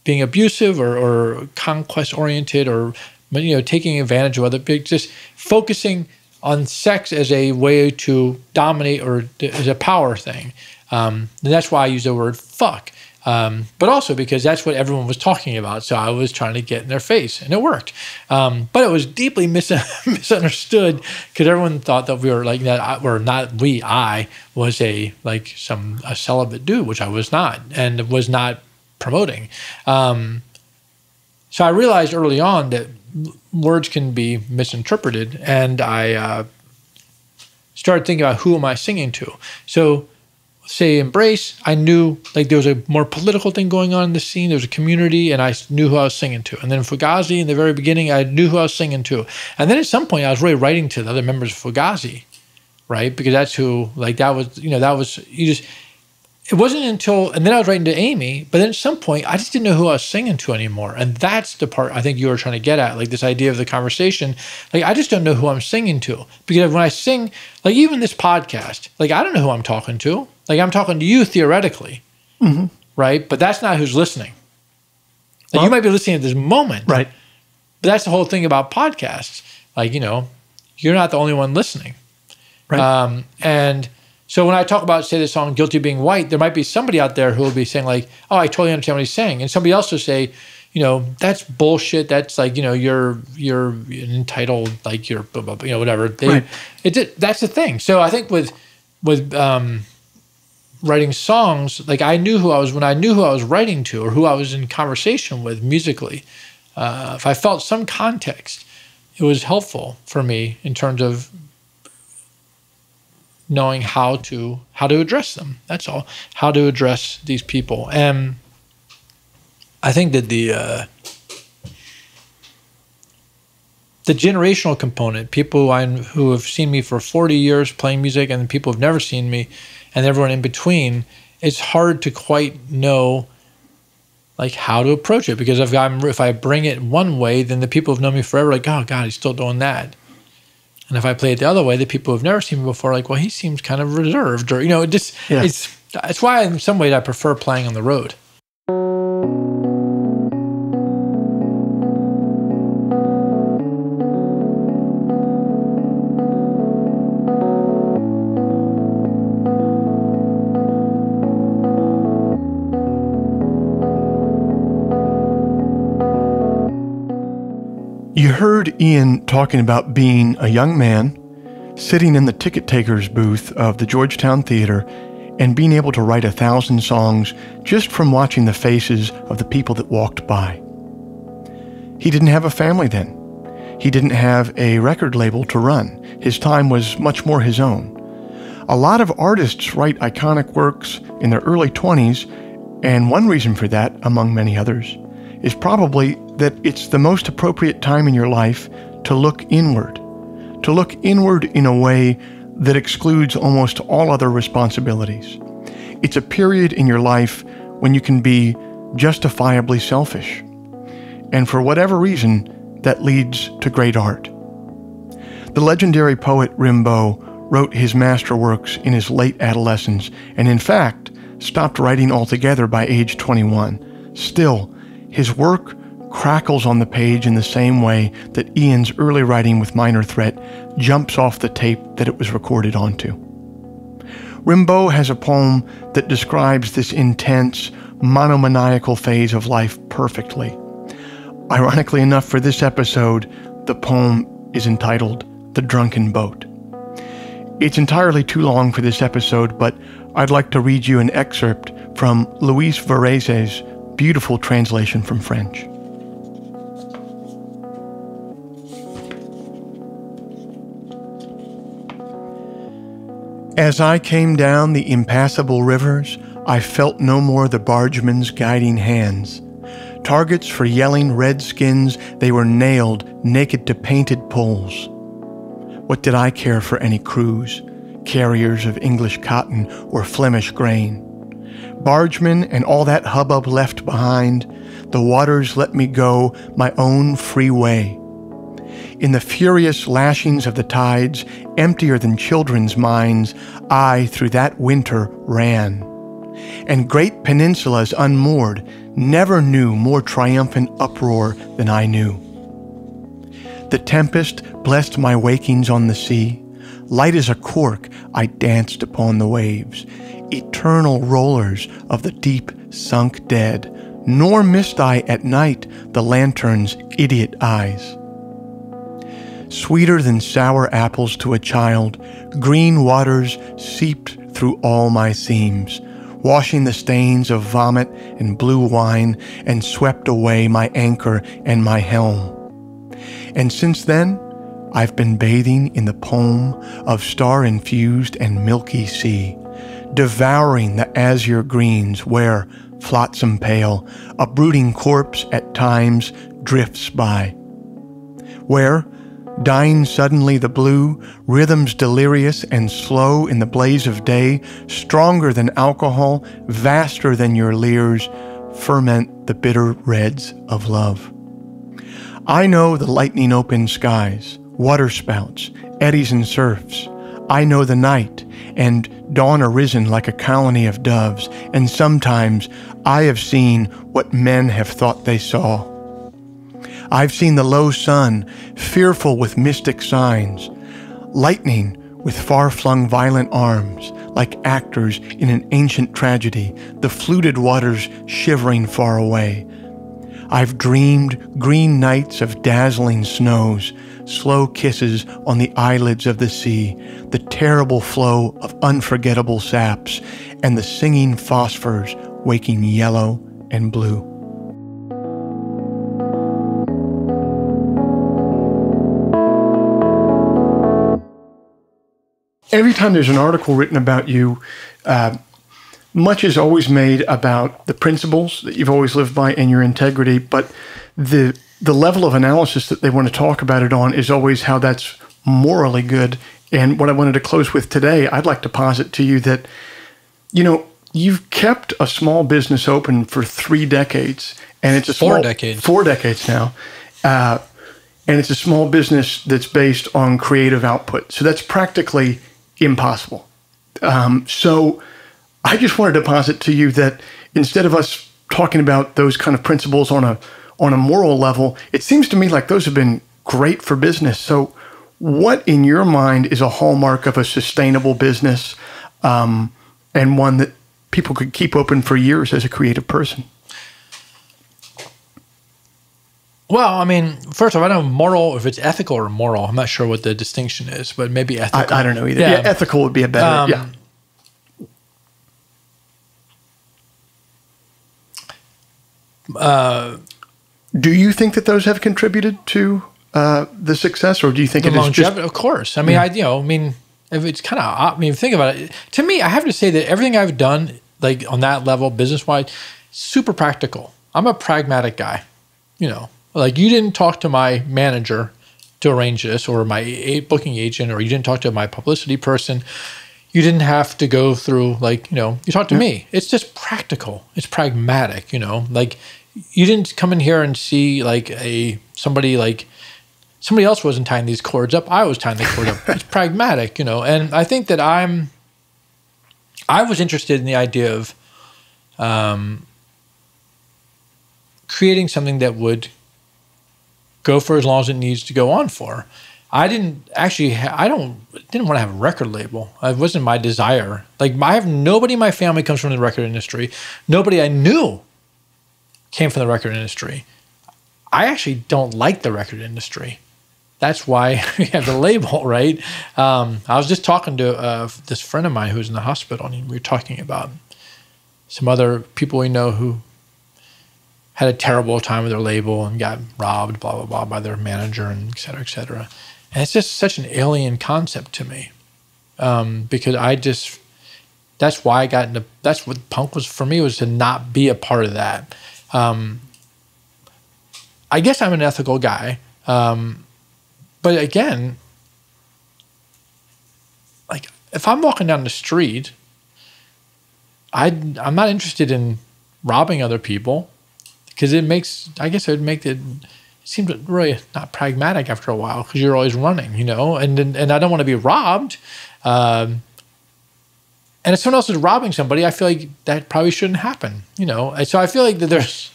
being abusive or, or conquest oriented or you know taking advantage of other people, just focusing on sex as a way to dominate or as a power thing. Um, and that's why I use the word fuck. Um, but also because that's what everyone was talking about. So I was trying to get in their face, and it worked. Um, but it was deeply mis- misunderstood because everyone thought that we were like that, or not we, I was a like some a celibate dude, which I was not, and was not promoting. Um, so I realized early on that words can be misinterpreted, and I uh, started thinking about who am I singing to. So, say Embrace, I knew like there was a more political thing going on in the scene. There was a community, and I knew who I was singing to. And then Fugazi, in the very beginning, I knew who I was singing to. And then at some point, I was really writing to the other members of Fugazi, right? Because that's who like that was. You know, that was you just it wasn't until, and then I was writing to Amy, but then at some point, I just didn't know who I was singing to anymore. And that's the part I think you were trying to get at, like this idea of the conversation. Like, I just don't know who I'm singing to. Because when I sing, like, even this podcast, like, I don't know who I'm talking to. Like, I'm talking to you theoretically, mm-hmm. right? But that's not who's listening. Like, well, you might be listening at this moment. Right. But that's the whole thing about podcasts. Like, you know, you're not the only one listening. Right. Um, and, so when I talk about, say, the song "Guilty Being White," there might be somebody out there who will be saying like, "Oh, I totally understand what he's saying," and somebody else will say, "You know, that's bullshit. That's like, you know, you're you're entitled, like you're, you know, whatever." They, right. it that's the thing. So I think with with um, writing songs, like I knew who I was when I knew who I was writing to or who I was in conversation with musically. Uh, if I felt some context, it was helpful for me in terms of knowing how to how to address them. That's all. How to address these people, and I think that the uh, the generational component, people I, who have seen me for 40 years playing music, and people who've never seen me, and everyone in between, it's hard to quite know like how to approach it because if i if I bring it one way, then the people who've known me forever are like, oh God, he's still doing that. And if I play it the other way, the people who've never seen me before are like, well, he seems kind of reserved, or you know, it just yeah. it's it's why in some ways I prefer playing on the road. You heard Ian talking about being a young man sitting in the ticket taker's booth of the Georgetown Theater and being able to write a thousand songs just from watching the faces of the people that walked by. He didn't have a family then. He didn't have a record label to run. His time was much more his own. A lot of artists write iconic works in their early 20s, and one reason for that, among many others, is probably that it's the most appropriate time in your life to look inward, to look inward in a way that excludes almost all other responsibilities. It's a period in your life when you can be justifiably selfish. And for whatever reason, that leads to great art. The legendary poet Rimbaud wrote his masterworks in his late adolescence and, in fact, stopped writing altogether by age 21. Still, his work crackles on the page in the same way that Ian's early writing with Minor Threat jumps off the tape that it was recorded onto. Rimbaud has a poem that describes this intense, monomaniacal phase of life perfectly. Ironically enough, for this episode, the poem is entitled The Drunken Boat. It's entirely too long for this episode, but I'd like to read you an excerpt from Louise Varèse's beautiful translation from French. As I came down the impassable rivers, I felt no more the bargemen's guiding hands. Targets for yelling redskins, they were nailed naked to painted poles. What did I care for any crews, carriers of English cotton or Flemish grain? Bargemen and all that hubbub left behind, the waters let me go my own free way. In the furious lashings of the tides, emptier than children's minds, I through that winter ran. And great peninsulas unmoored never knew more triumphant uproar than I knew. The tempest blessed my wakings on the sea. Light as a cork, I danced upon the waves eternal rollers of the deep sunk dead, nor missed I at night the lantern's idiot eyes. Sweeter than sour apples to a child, green waters seeped through all my seams, washing the stains of vomit and blue wine, and swept away my anchor and my helm. And since then, I've been bathing in the poem of star infused and milky sea devouring the azure greens where, flotsam pale, a brooding corpse at times drifts by. Where, dying suddenly the blue, rhythms delirious and slow in the blaze of day, stronger than alcohol, vaster than your leers, ferment the bitter reds of love. I know the lightning open skies, waterspouts, eddies and surfs. I know the night and dawn arisen like a colony of doves, and sometimes I have seen what men have thought they saw. I've seen the low sun, fearful with mystic signs, lightning with far flung violent arms, like actors in an ancient tragedy, the fluted waters shivering far away. I've dreamed green nights of dazzling snows, slow kisses on the eyelids of the sea, the terrible flow of unforgettable saps, and the singing phosphors waking yellow and blue. Every time there's an article written about you, uh, much is always made about the principles that you've always lived by and your integrity, but the the level of analysis that they want to talk about it on is always how that's morally good. And what I wanted to close with today, I'd like to posit to you that, you know, you've kept a small business open for three decades, and it's a four small, decades, four decades now. Uh, and it's a small business that's based on creative output. So that's practically impossible. Um, so I just wanted to posit to you that instead of us talking about those kind of principles on a on a moral level, it seems to me like those have been great for business. So, what in your mind is a hallmark of a sustainable business um, and one that people could keep open for years as a creative person? Well, I mean, first of all, I don't know moral if it's ethical or moral. I'm not sure what the distinction is, but maybe ethical. I, I don't know either. Yeah. yeah. ethical would be a better. Um, yeah. Uh, do you think that those have contributed to uh, the success, or do you think the it is just? Of course. I mean, yeah. I you know, I mean, if it's kind of, I mean, think about it. To me, I have to say that everything I've done, like on that level, business wise, super practical. I'm a pragmatic guy. You know, like you didn't talk to my manager to arrange this, or my booking agent, or you didn't talk to my publicity person. You didn't have to go through like you know. You talked to yeah. me. It's just practical. It's pragmatic. You know, like you didn't come in here and see like a somebody like somebody else wasn't tying these cords up. I was tying the cord up. It's pragmatic, you know. And I think that I'm I was interested in the idea of um, creating something that would go for as long as it needs to go on for. I didn't actually. I don't didn't want to have a record label. It wasn't my desire. Like I have nobody in my family comes from the record industry. Nobody I knew came from the record industry. I actually don't like the record industry. That's why we have the label, right? Um, I was just talking to uh, this friend of mine who's in the hospital, and we were talking about some other people we know who had a terrible time with their label and got robbed, blah, blah, blah, by their manager, and et cetera, et cetera. And it's just such an alien concept to me um, because I just, that's why I got into, that's what punk was for me, was to not be a part of that. Um, I guess I'm an ethical guy. Um, but again, like if I'm walking down the street, I I'm not interested in robbing other people because it makes I guess it would make it, it seems really not pragmatic after a while because you're always running, you know, and and, and I don't want to be robbed. Um, and if someone else is robbing somebody, I feel like that probably shouldn't happen, you know. And so I feel like that there's,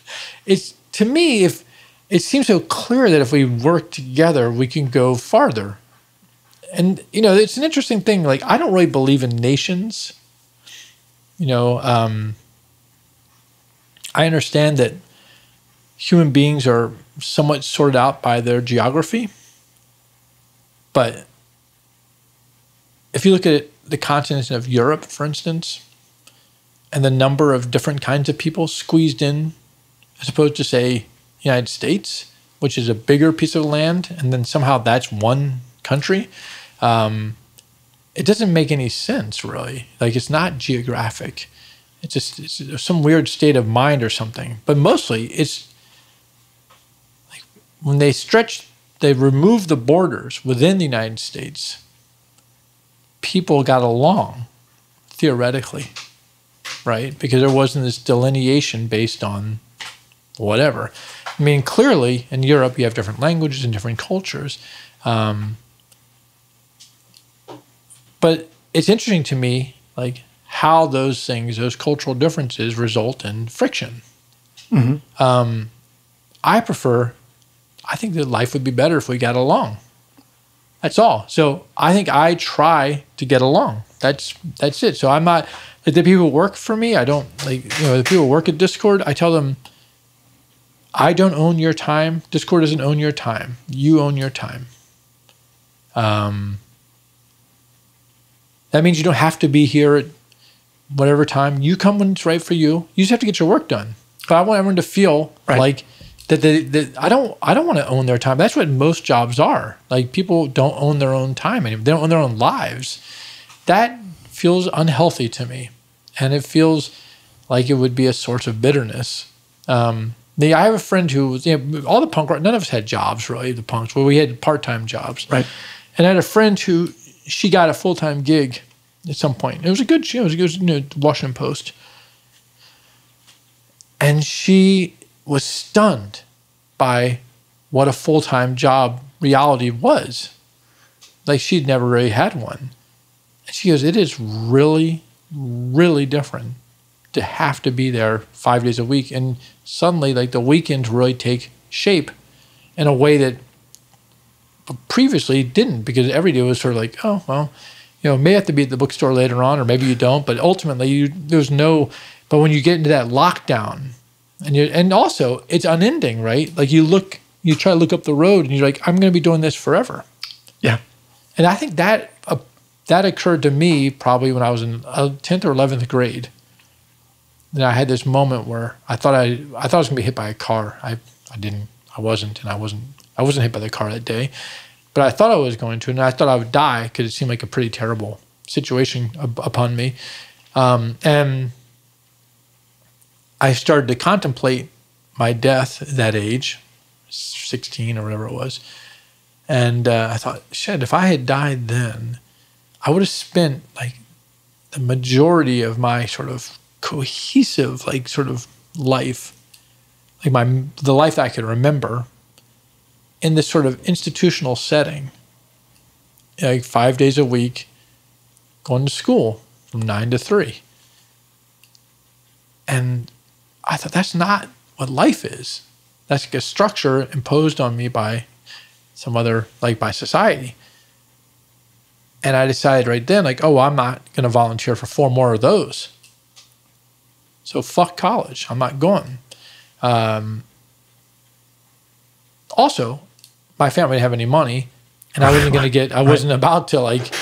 it's to me, if it seems so clear that if we work together, we can go farther. And you know, it's an interesting thing. Like I don't really believe in nations. You know, um, I understand that human beings are somewhat sorted out by their geography, but if you look at it the continent of Europe, for instance, and the number of different kinds of people squeezed in, as opposed to, say, United States, which is a bigger piece of land, and then somehow that's one country. Um, it doesn't make any sense, really. Like, it's not geographic. It's just it's some weird state of mind or something. But mostly, it's like when they stretch, they remove the borders within the United States people got along theoretically, right? Because there wasn't this delineation based on whatever. I mean, clearly in Europe, you have different languages and different cultures. Um, but it's interesting to me, like how those things, those cultural differences, result in friction. Mm-hmm. Um, I prefer. I think that life would be better if we got along. That's all. So I think I try to get along. That's that's it. So I'm not like the people work for me. I don't like you know the people work at Dischord. I tell them, I don't own your time. Dischord doesn't own your time. You own your time. Um, that means you don't have to be here at whatever time. You come when it's right for you. You just have to get your work done. But I want everyone to feel right. like that they, that I don't I don't want to own their time. That's what most jobs are. Like people don't own their own time anymore. They don't own their own lives. that feels unhealthy to me, and it feels like it would be a source of bitterness. Um, the, I have a friend who was, you know, all the punk rock, none of us had jobs really, the punks, well, we had part time jobs. Right. And I had a friend who, she got a full time gig at some point. It was a good, it was, it was you know, Washington Post. And she was stunned by what a full time job reality was. Like she'd never really had one. And she goes, It is really, really different to have to be there five days a week. And suddenly, like the weekends really take shape in a way that previously didn't because every day was sort of like, oh, well, you know, may have to be at the bookstore later on, or maybe you don't. But ultimately, you, there's no, but when you get into that lockdown, and you and also it's unending, right? Like you look, you try to look up the road, and you're like, I'm going to be doing this forever. Yeah. And I think that uh, that occurred to me probably when I was in uh, tenth or eleventh grade. And I had this moment where I thought I I thought I was going to be hit by a car. I I didn't. I wasn't, and I wasn't. I wasn't hit by the car that day, but I thought I was going to, and I thought I would die because it seemed like a pretty terrible situation up, upon me. Um, and I started to contemplate my death at that age, 16 or whatever it was. And uh, I thought, shit, if I had died then, I would have spent like the majority of my sort of cohesive, like sort of life, like my the life that I could remember, in this sort of institutional setting, like five days a week, going to school from nine to three. And I thought that's not what life is. That's a structure imposed on me by some other, like by society. And I decided right then, like, oh, I'm not going to volunteer for four more of those. So fuck college. I'm not going. Um, also, my family didn't have any money, and I wasn't going to get. I wasn't about to like.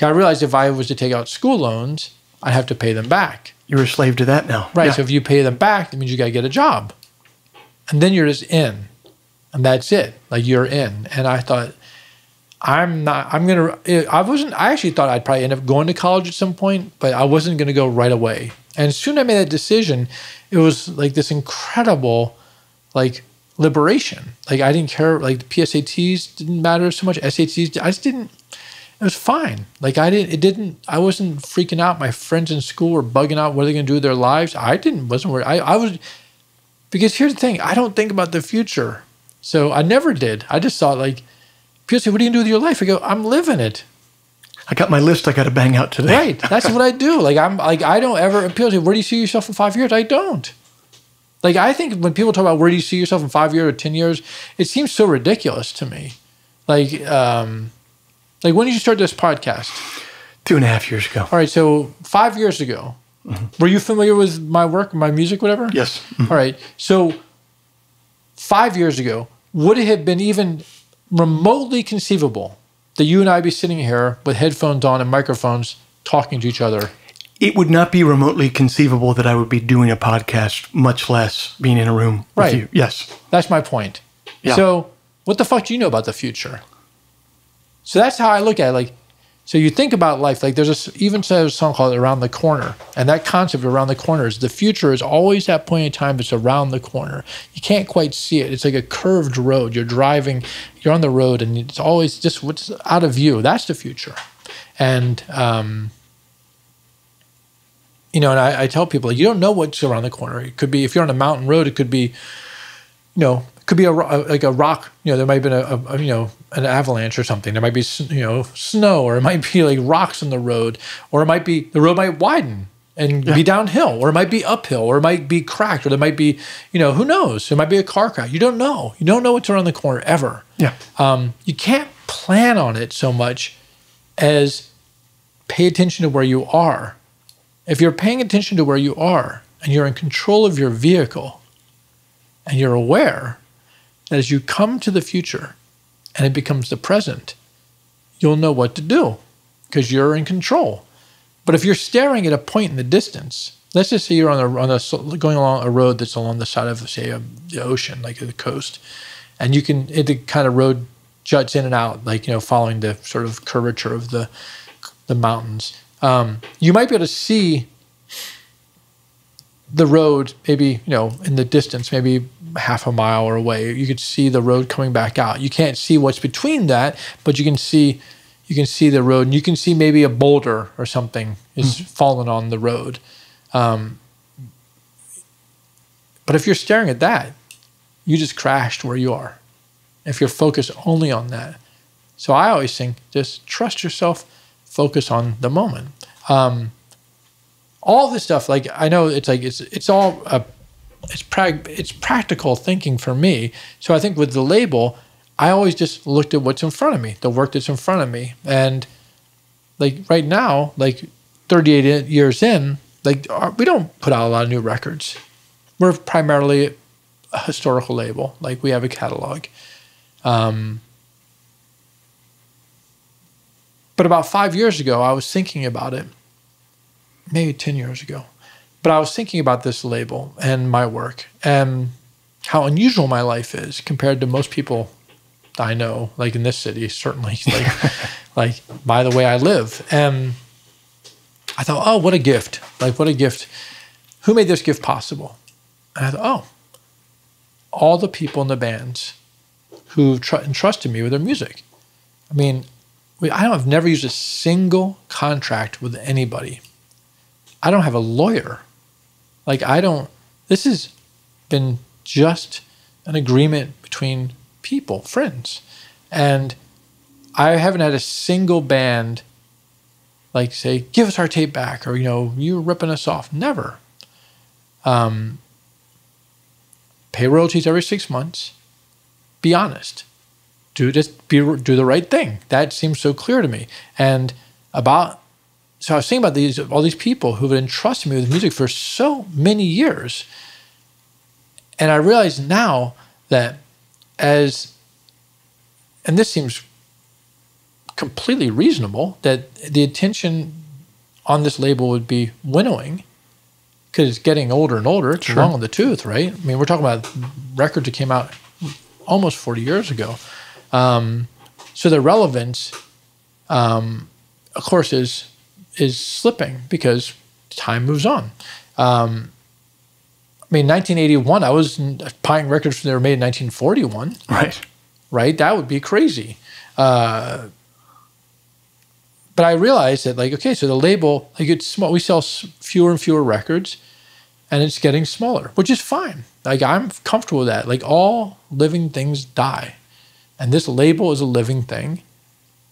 I realized if I was to take out school loans, I'd have to pay them back. You're a slave to that now. Right. Yeah. So if you pay them back, that means you got to get a job. And then you're just in. And that's it. Like you're in. And I thought, I'm not, I'm going to, I wasn't, I actually thought I'd probably end up going to college at some point, but I wasn't going to go right away. And as soon as I made that decision, it was like this incredible, like, liberation. Like I didn't care, like the PSATs didn't matter so much, SATs, I just didn't, it was fine. Like I didn't, it didn't, I wasn't freaking out. My friends in school were bugging out what are they going to do with their lives. I didn't, wasn't worried. I, I was, because here's the thing, I don't think about the future. So I never did. I just thought like, people say, what are you going to do with your life? I go, I'm living it. I got my list I got to bang out today. Right. That's what I do. Like I'm like, I don't ever, people say, where do you see yourself in five years? I don't. Like I think when people talk about where do you see yourself in five years or 10 years, it seems so ridiculous to me. Like, um, like when did you start this podcast? Two and a half years ago. All right, so five years ago, mm-hmm. were you familiar with my work, my music, whatever? Yes. All right, so five years ago, would it have been even remotely conceivable that you and I be sitting here with headphones on and microphones talking to each other? It would not be remotely conceivable that I would be doing a podcast, much less being in a room with Right. you. Yes. That's my point. Yeah. So, what the fuck do you know about the future? So that's how I look at it. Like, so you think about life. Like, there's a even says a song called "Around the Corner," and that concept around the corner is the future is always that point in time. It's around the corner. You can't quite see it. It's like a curved road. You're driving, you're on the road, and it's always just what's out of view. That's the future. And um, you know, and I, I tell people, you don't know what's around the corner. It could be if you're on a mountain road, it could be, you know, could be a, like a rock. You know, there might have been a, a you know an avalanche or something. There might be you know snow, or it might be like rocks on the road, or it might be the road might widen and be downhill, or it might be uphill, or it might be cracked, or there might be you know who knows? It might be a car crash. You don't know. You don't know what's around the corner ever Yeah. um, you can't plan on it so much as pay attention to where you are. If you're paying attention to where you are and you're in control of your vehicle and you're aware as you come to the future and it becomes the present, you'll know what to do because you're in control. But if you're staring at a point in the distance, let's just say you're on a, on a going along a road that's along the side of say a, the ocean, like the coast, and you can it the kind of road juts in and out, like you know, following the sort of curvature of the the mountains. Um, you might be able to see the road, maybe you know, in the distance, maybe half a mile or away. You could see the road coming back out. You can't see what's between that, but you can see you can see the road, and you can see maybe a boulder or something is mm. fallen on the road. Um, but if you're staring at that, you just crashed where you are. If you're focused only on that, so I always think just trust yourself, focus on the moment. Um, all this stuff, like I know it's like it's it's all a, it's prag it's practical thinking for me. So I think with the label, I always just looked at what's in front of me, the work that's in front of me, and like right now, like 38 years in, like we don't put out a lot of new records. We're primarily a historical label. Like we have a catalog. Um, But about five years ago, I was thinking about it, maybe 10 years ago. But I was thinking about this label and my work and how unusual my life is compared to most people I know, like in this city, certainly, like, like by the way I live. And I thought, oh, what a gift. Like, what a gift. Who made this gift possible? And I thought, oh, all the people in the bands who tr- entrusted me with their music. I mean, I don't, I've never used a single contract with anybody. I don't have a lawyer. Like, I don't, this has been just an agreement between people, friends. And I haven't had a single band like say, give us our tape back, or, you know, you're ripping us off. Never. Um, pay royalties every six months. Be honest do just be do the right thing. That seems so clear to me. And about so I was thinking about these all these people who have entrusted me with music for so many years. And I realize now that as and this seems completely reasonable that the attention on this label would be winnowing because it's getting older and older. It's sure. long in the tooth, right? I mean, we're talking about records that came out almost 40 years ago. Um, so the relevance, um, of course, is is slipping because time moves on. Um, I mean, 1981, I was buying records that were made in 1941. Right. Right? That would be crazy. Uh, but I realized that, like, okay, so the label, like, it's small. We sell fewer and fewer records, and it's getting smaller, which is fine. Like, I'm comfortable with that. Like, all living things die. And this label is a living thing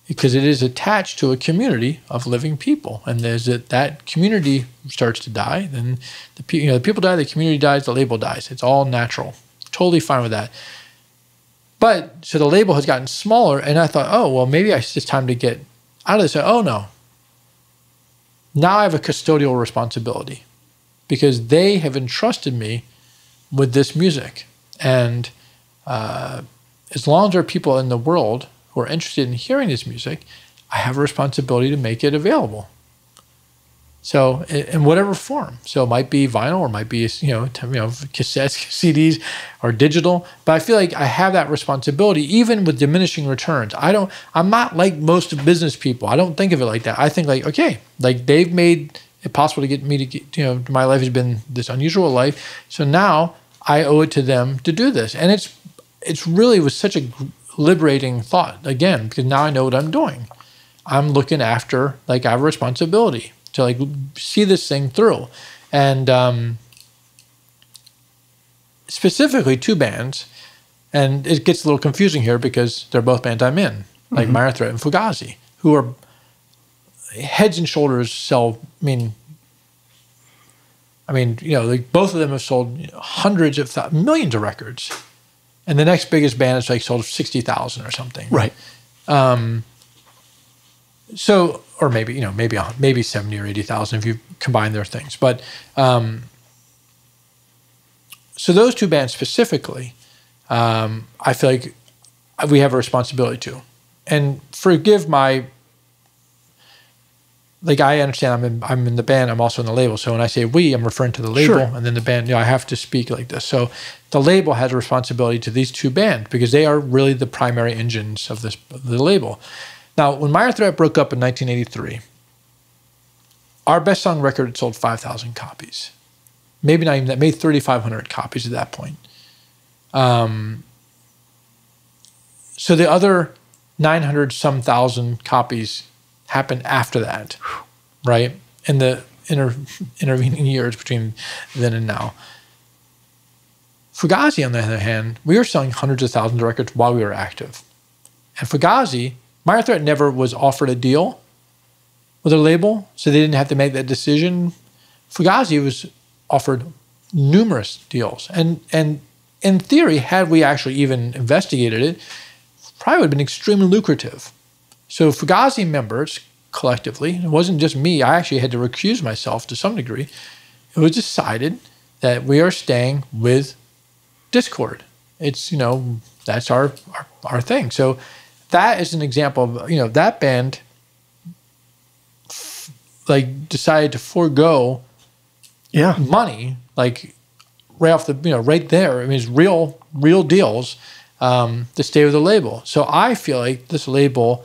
because it is attached to a community of living people. And as it, that community starts to die, then the, you know, the people die, the community dies, the label dies. It's all natural. Totally fine with that. But so the label has gotten smaller, and I thought, oh, well, maybe it's just time to get out of this. Oh, no. Now I have a custodial responsibility because they have entrusted me with this music. And uh, as long as there are people in the world who are interested in hearing this music, I have a responsibility to make it available. So in whatever form, so it might be vinyl or it might be you know you know cassettes, CDs, or digital. But I feel like I have that responsibility, even with diminishing returns. I don't. I'm not like most business people. I don't think of it like that. I think like okay, like they've made it possible to get me to get you know my life has been this unusual life. So now I owe it to them to do this, and it's it's really was such a liberating thought again because now I know what I'm doing. I'm looking after like I have a responsibility to like see this thing through, and um, specifically two bands, and it gets a little confusing here because they're both bands I'm in, like mm-hmm. Threat and Fugazi, who are heads and shoulders sell. I mean, I mean, you know, like both of them have sold hundreds of th- millions of records and the next biggest band is like sold sixty thousand or something. Right. Um, so, or maybe you know, maybe maybe seventy or eighty thousand if you combine their things. But um, so those two bands specifically, um, I feel like we have a responsibility to, and forgive my like I understand I'm in I'm in the band, I'm also in the label. So when I say we, I'm referring to the label sure. and then the band, you know, I have to speak like this. So the label has a responsibility to these two bands because they are really the primary engines of this the label. Now, when Minor Threat broke up in 1983, our best selling record sold 5,000 copies. Maybe not even that, maybe 3,500 copies at that point. Um, so the other 900 some thousand copies happened after that, right? In the inter- intervening years between then and now. Fugazi, on the other hand, we were selling hundreds of thousands of records while we were active. And Fugazi, Minor Threat never was offered a deal with a label, so they didn't have to make that decision. Fugazi was offered numerous deals. And, and in theory, had we actually even investigated it, probably would have been extremely lucrative. So Fugazi members collectively, it wasn't just me, I actually had to recuse myself to some degree. It was decided that we are staying with Dischord. It's, you know, that's our, our, our thing. So that is an example of, you know, that band f- like decided to forego Yeah. money, like right off the, you know, right there. I mean, it's real, real deals um, to stay with the label. So I feel like this label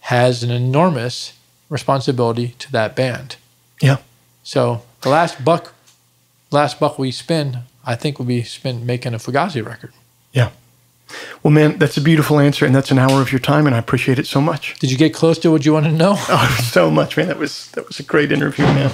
has an enormous responsibility to that band. Yeah. So the last buck, last buck we spend, I think will be spent making a Fugazi record. Yeah. Well, man, that's a beautiful answer, and that's an hour of your time, and I appreciate it so much. Did you get close to what you wanted to know? Oh, so much, man. That was that was a great interview, man.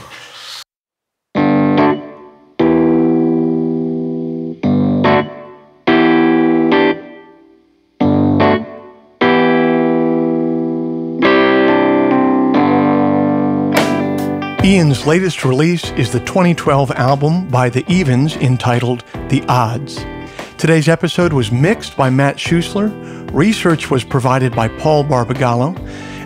Ian's latest release is the 2012 album by The Evens entitled The Odds. Today's episode was mixed by Matt Schusler, research was provided by Paul Barbagallo,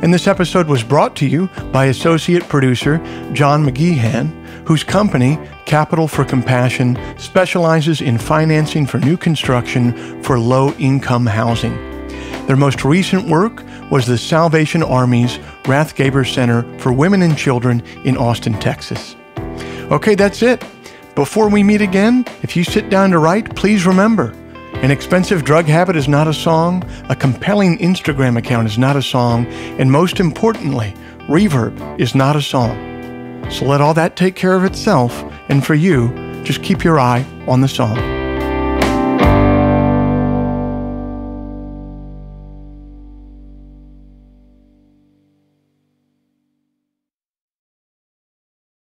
and this episode was brought to you by associate producer John McGeehan, whose company, Capital for Compassion, specializes in financing for new construction for low income housing. Their most recent work was the Salvation Army's Rathgeber Center for Women and Children in Austin, Texas. Okay, that's it. Before we meet again, if you sit down to write, please remember an expensive drug habit is not a song, a compelling Instagram account is not a song, and most importantly, reverb is not a song. So let all that take care of itself, and for you, just keep your eye on the song.